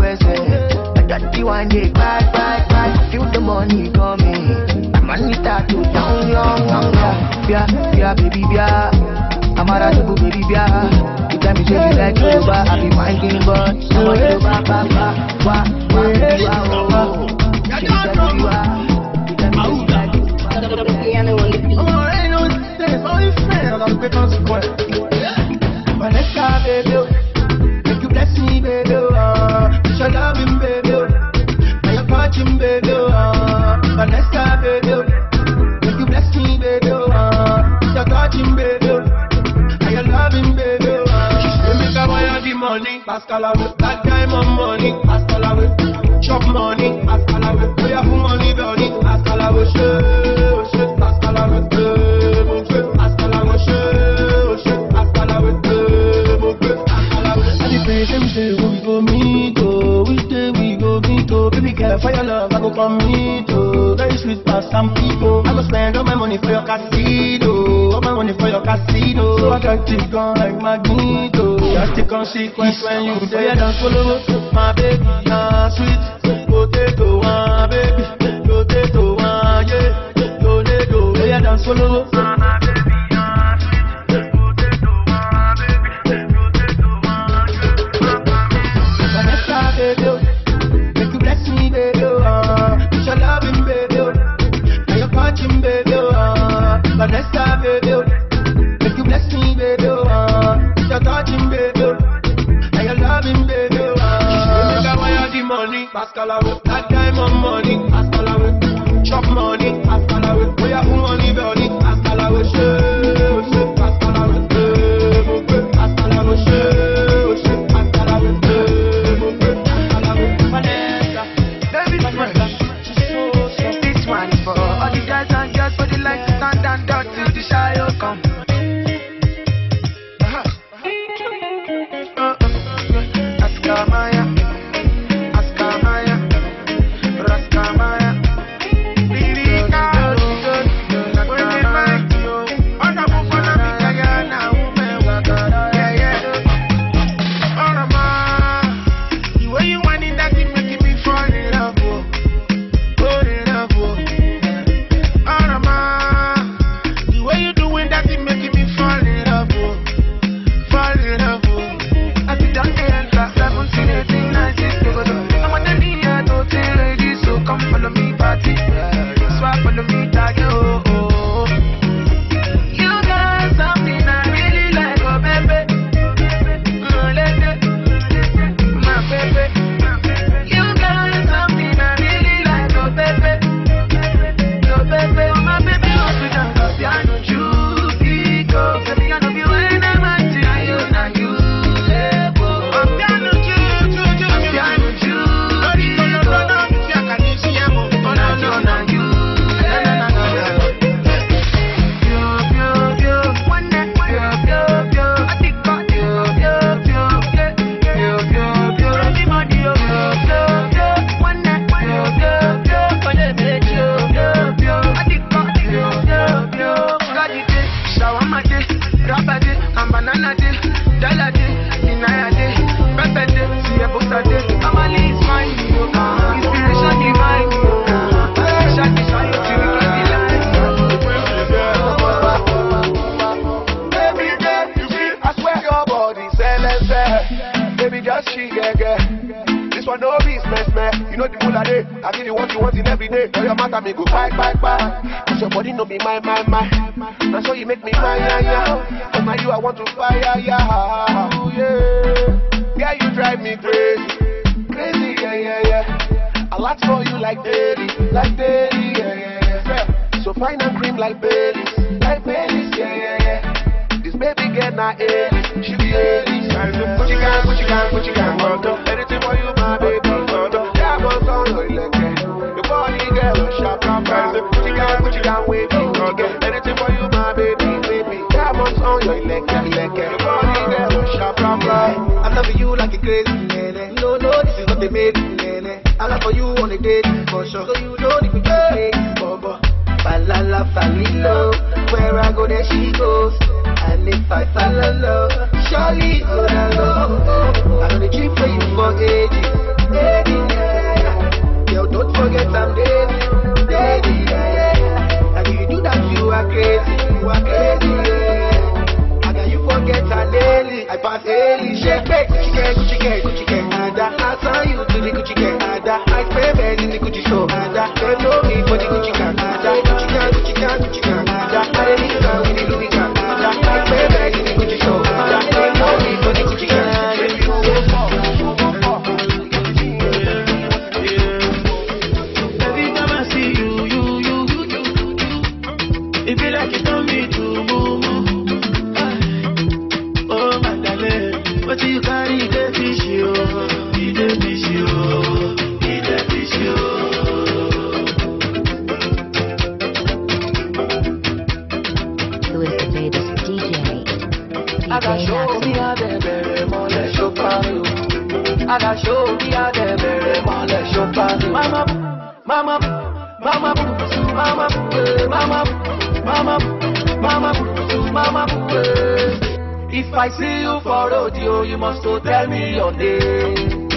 that you one day, bye, bye, bye. Feel the money coming. Money start to young, young, young, yeah. Yeah, yeah, baby, yeah. I'm a radical baby, yeah. You tell me say you like Yoruba, I be minding, but I'm a Yoruba, ba, ba, wa, wa, wa, oh, oh. She be that baby, wa. You tell me say you like Oh, ain't no sense, only fail, I'll be consequent. Vanessa, baby, make you bless me, baby, oh. It's your loving, baby, oh. and your touching, baby, oh. Vanessa, baby, make you bless me, baby, oh. It's your touching, baby, the money, Pascal away. That time on money, Pascal away. Chop money, Pascal away. We have money, money, Pascal away. Shit, shit, Pascal away. Baby girl, for your love, I go come meet, oh. Very sweet past some people. I go spend all my money for your casino. All my money for your casino. So take on like Magneto. Just the consequence when you say I don't follow my baby, ah sweet potato, ah baby, potato, ah yeah, tornado. Say I don't follow. Ah. Vanessa, baby, oh. make you bless me, baby, oh. ah. It's your touching, baby, oh. and your loving, baby, oh. ah. Make I wire the money, Pascal away. Soy leque, leque. You body there, sharp and bright. I'm you like a crazy lady. No, no, this is not a baby. I love you on a date for sure. So you don't even play, bobo. Falala, falilo. Where I go, there she goes. And if I fall in love, surely oh la love. I know the trip for you for ages, ages. Yeah. Don't forget I'm daily, daily. Yeah. And that, you are crazy, you are crazy. And forget her daily. I pass daily. Shake back, Gucci gang, Gucci gang, Gucci gang. I turn you to the Gucci gang. Nada, I bed in the Gucci. Nada, they know me for the Gucci gang. Nada, Gucci gang, Gucci gang, Gucci gang. I see you for rodeo, you must to tell me your name.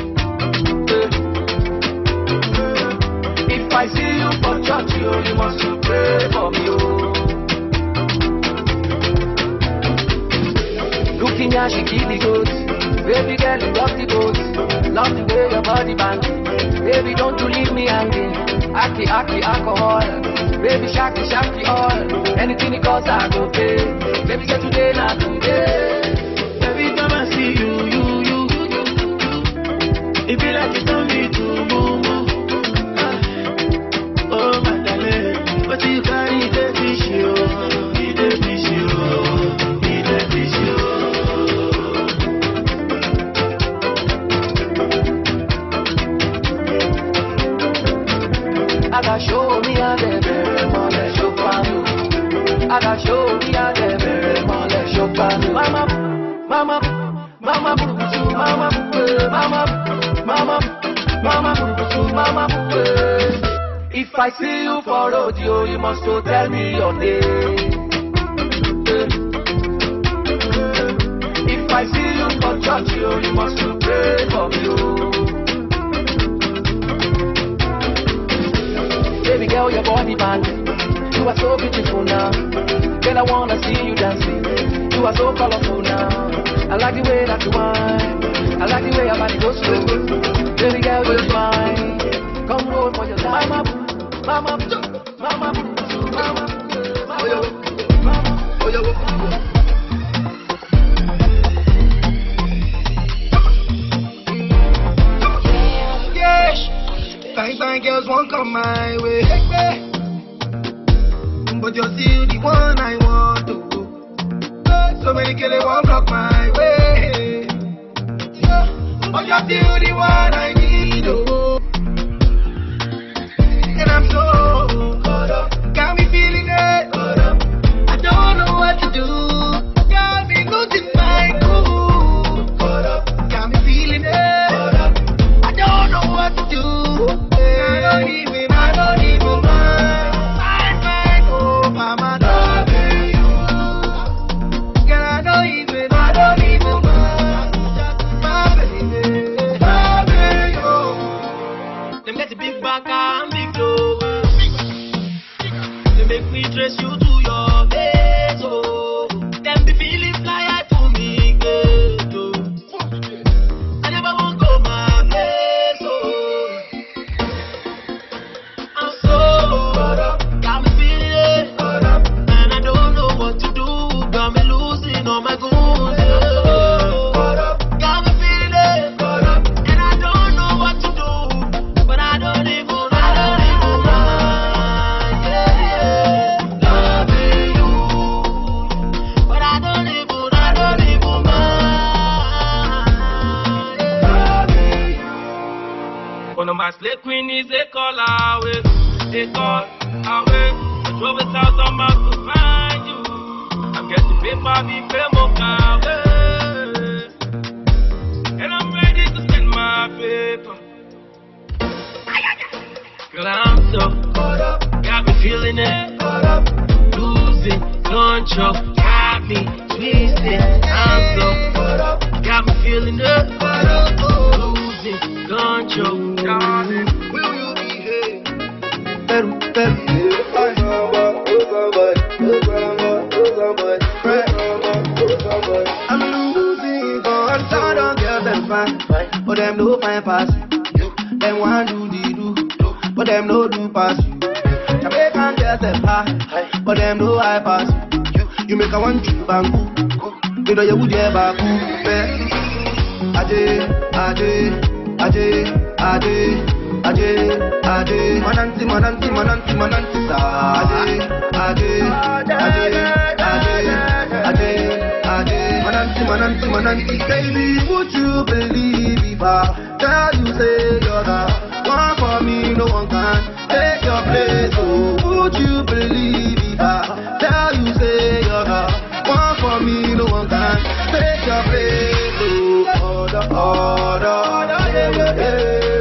If I see you for church, you you must to pray for me. Looking at she kill the goat. Baby girl, you rock the boat. Love the way your body bang. Baby, don't you leave me hanging. Aki, aki, alcohol. Baby, shaki, shaki, all. Anything it costs, I go If I see you for rodeo, you must to tell me your name. If I see you for church, you you must to pray for me. Baby girl, your body bad. You are so beautiful now. Girl, I wanna see you dancing. You are so colorful now. I like the way that you whine. I like the way your body goes slow. Baby girl, you're fine. Come roll for your time. Mama, girls won't come my way. But you're still the one I want to. So many girls won't block my way. But you're still the one I need. Oh. Got me feeling it. Them no fine pass. Them want do the do, but them no do pass. Jamaican girls them high, but them no high pass. You You make a one trip and go, you know you would ever go. Aje, aje, aje, aje. Aje, aje, mananti, mananti, mananti, mananti, sa. Aje, aje, aje, aje, aje, aje, mananti, mananti, mananti. Baby, would you believe if I tell you say you're the one for me, no one can take your place. Oh, would you believe if I tell you say you're the one for me, no one can take your place. Oh, order, order, order, yeah, yeah, yeah.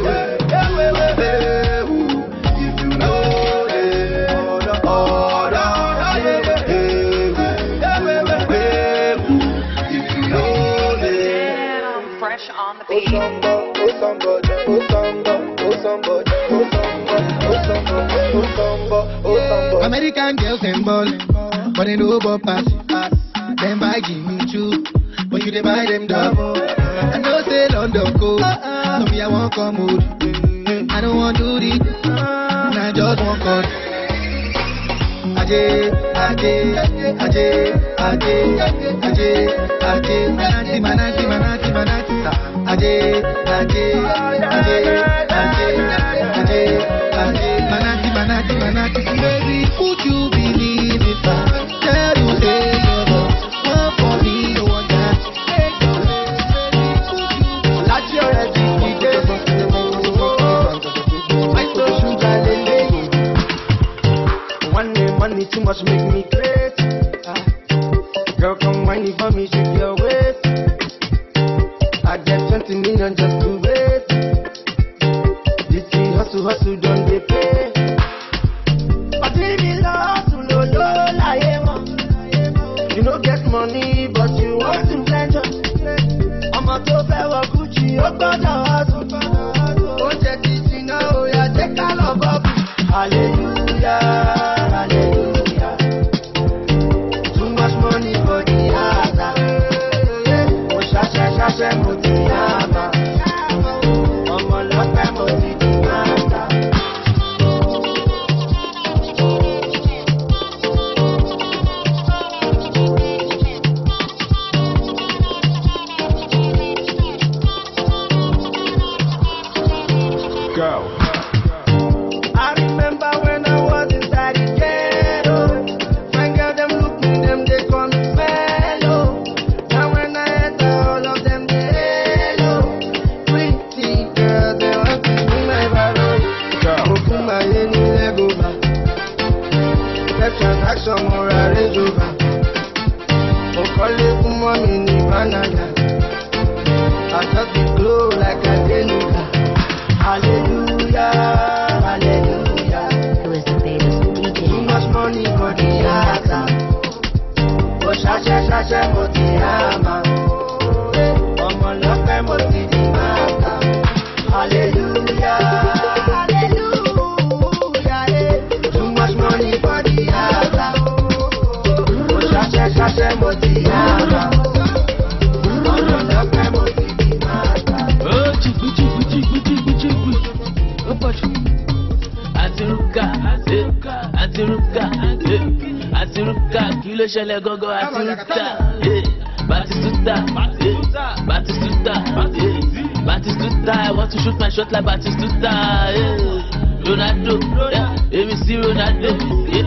American girls them ball, but they know about pass. Them buy Jimmy Choo, but you they buy them double. I know say London go, no me I want come out. I don't want to do it, I just want cut. Aje, aje, aje, aje, aje, aje, manati, manati, manati, manati, sa. Aje, aje, Baby, would you believe if I tell you one for me, one can take your place? Láti ọ̀rẹ́ ti dìde. Àìsàn ṣúgà lélẹ́yìn. One day money too much make me crazy. Girl, come whine for me, shake your waist. I get 20 million just ṣẹlẹ̀ gọ́gọ́. Batistuta, Batistuta, eh, Batistuta, I want to shoot my shot like Batistuta. eh. Ronaldo, eh, èmi sí Ronaldo. eh.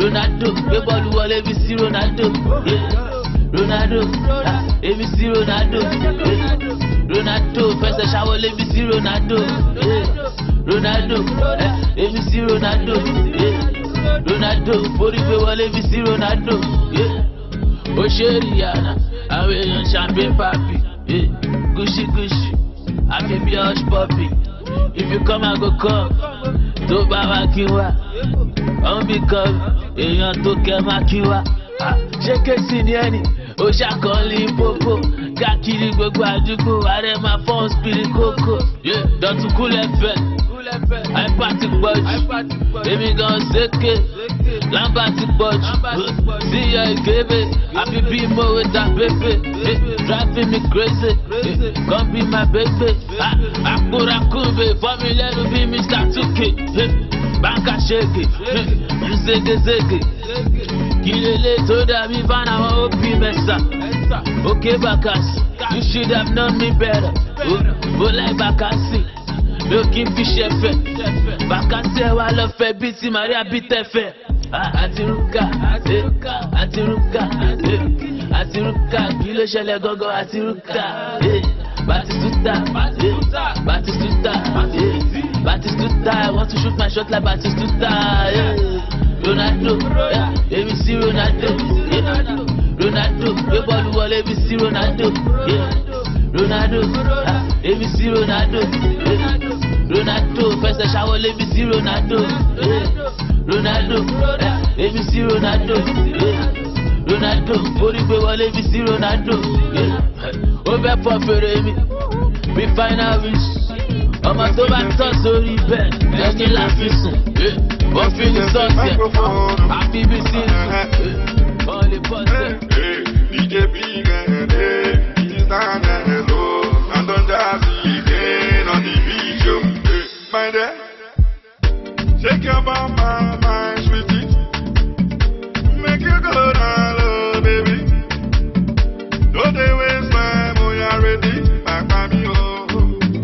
Ronaldo, gbé bọ́ọ̀lù wọlé èmi sí Ronaldo. Ronaldo, ah, èmi sí Ronaldo. Ronaldo, fẹsẹ̀ ṣàwọlé èmi sí Ronaldo. Ronaldo, èmi sí Ronaldo. Ronaldo, forí sí Ronaldo. eh. Ó ṣe Rihanna, àwọn èèyàn champagne papi. eh. Gucci Gucci, I can be a hush puppy. If you come, I go come. Tó bá wá kí wá, ọ̀n bí kan èèyàn tó kẹ́ máa kí wá. Ṣé kéésì ni ẹni? Ó ṣàkọọ́lì pópó. Káàkiri gbogbo àdúgbò, ààrẹ máa fọ́n spiri kókó. Yeah, Dọ̀tún kúlẹ̀ fẹ̀. Àìpá ti pọ̀. Èmi gan ṣèké. Lámbà ti pọ̀ jù. Síyọ ìgébé. Àfi bí mo wé ta pépé. Eh, Driving me crazy. Eh, Come be my baby. Ah, Àkúrakúbe fọ́ mi lẹ́nu bí Mr. Tuke. Eh, Báńkà ṣèké. Eh, Nzégezége. Kí lélẹ̀ tó dàbí fáwọn òbí mẹ́sà. Okay, Bakasi, you should have known me better. Oh, oh like Bakasi, looking fi ṣẹfẹ. Bakasi fẹ bí ti Maria bí tẹfẹ. Àti Ruka, eh, àti Ruka, eh, àti Ruka, kí ló ṣẹlẹ̀ gọ́gọ́ àti Ruka? eh, Batistuta, eh, Batistuta, eh, Batistuta, I want to shoot my shot like Batistuta. eh. Ronaldo, eh, èmi sí Ronaldo. eh. Ronaldo, gbé bọ́ọ̀lù wọlé bí sí Ronaldo. yeah. Ronaldo, ah, èmi sí Ronaldo. Ronaldo, fẹsẹ̀ ṣàwọlé bí sí Ronaldo. Ronaldo, ah, èmi sí Ronaldo. Ronaldo, orí gbé wọlé bí sí Ronaldo. Ó fẹ́ fọ fèrè mi, bí final wish. Ọmọ tó bá tọ́ sórí bẹ́ẹ̀, jẹ́ kí láfi sùn. Wọ́n fi ní sọ́ọ̀sì ẹ̀, àfi bí sí. On les poste. DJ Big and hey, he's down and shake your my, my sweetie. Make you go down low, baby. Don't they waste time when you're ready. Back by me, oh,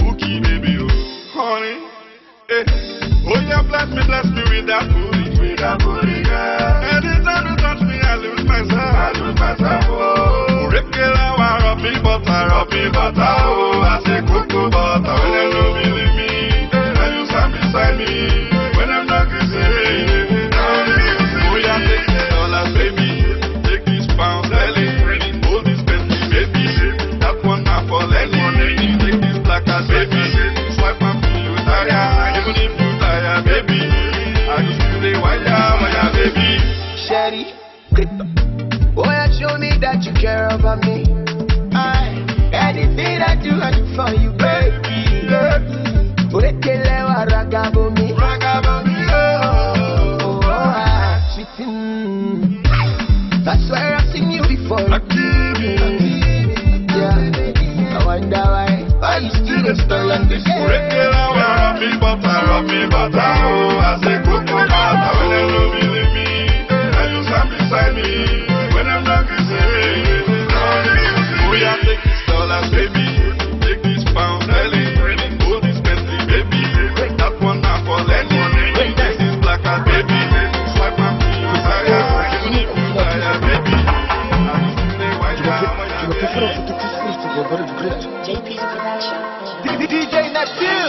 Bookie, baby, oh, honey. Hey, oh, yeah, bless me, bless me with that booty, with that booty, girl. Anytime you touch me, I lose myself. Lose myself, oh. Regular, I rub me butter, rub me oh. I say cocoa butter. When they don't believe me, then you stand beside me. Care about me. I, anything that you I do for you, baby. Urekele wa ragabo mi. Ragabo mi, oh. oh, ah, sweet, mm. That's why I've seen you before. Yeah, I wonder why. Why you still a style on this Regular, rub me butter, rub me butter, oh. I say cocoa butter. When they don't believe me, then you stand beside me. DJ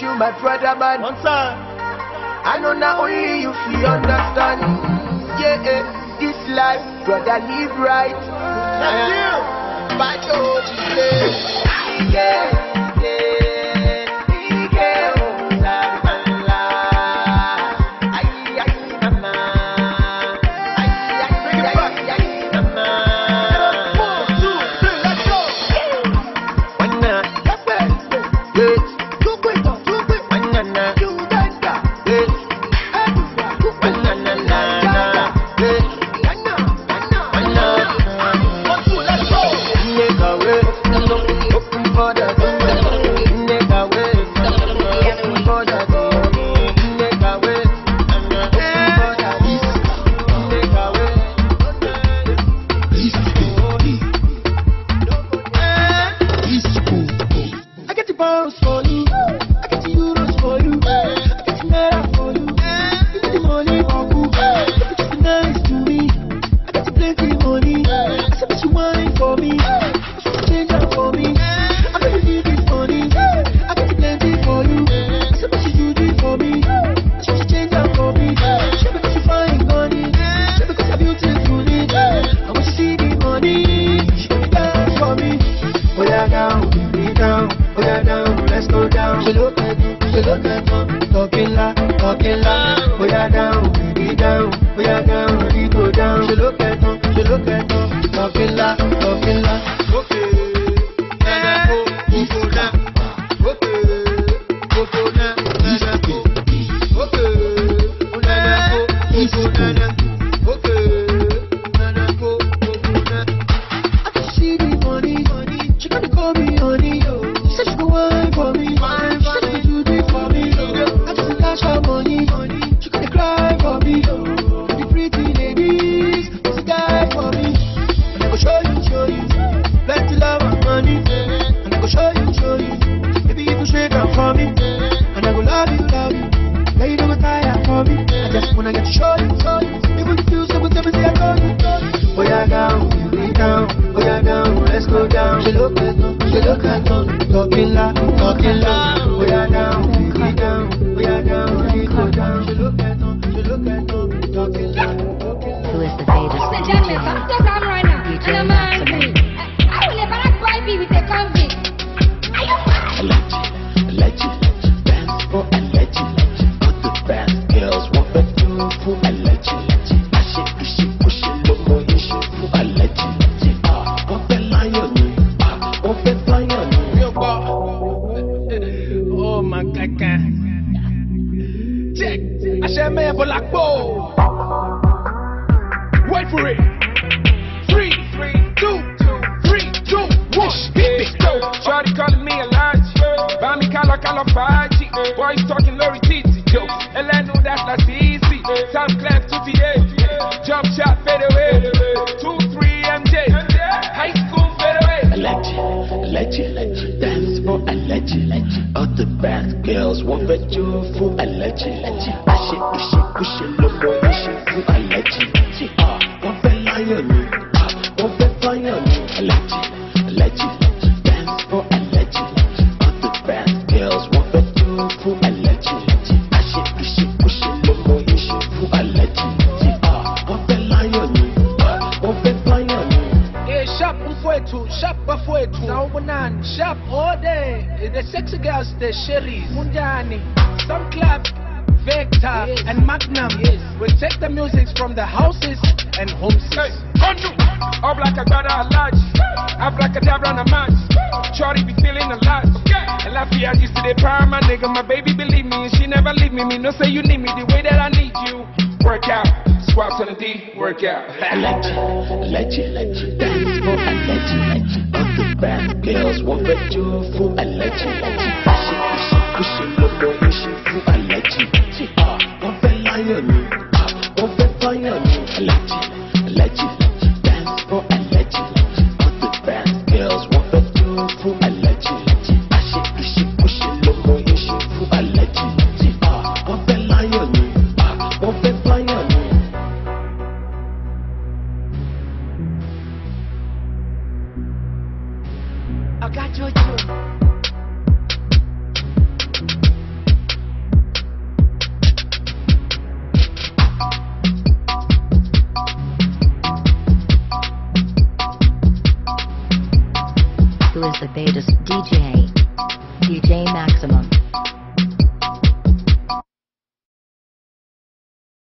you, my brother, man. One time. I know not only you feel understand. Yeah, eh, this life, brother, live right. That's you. But you, yeah,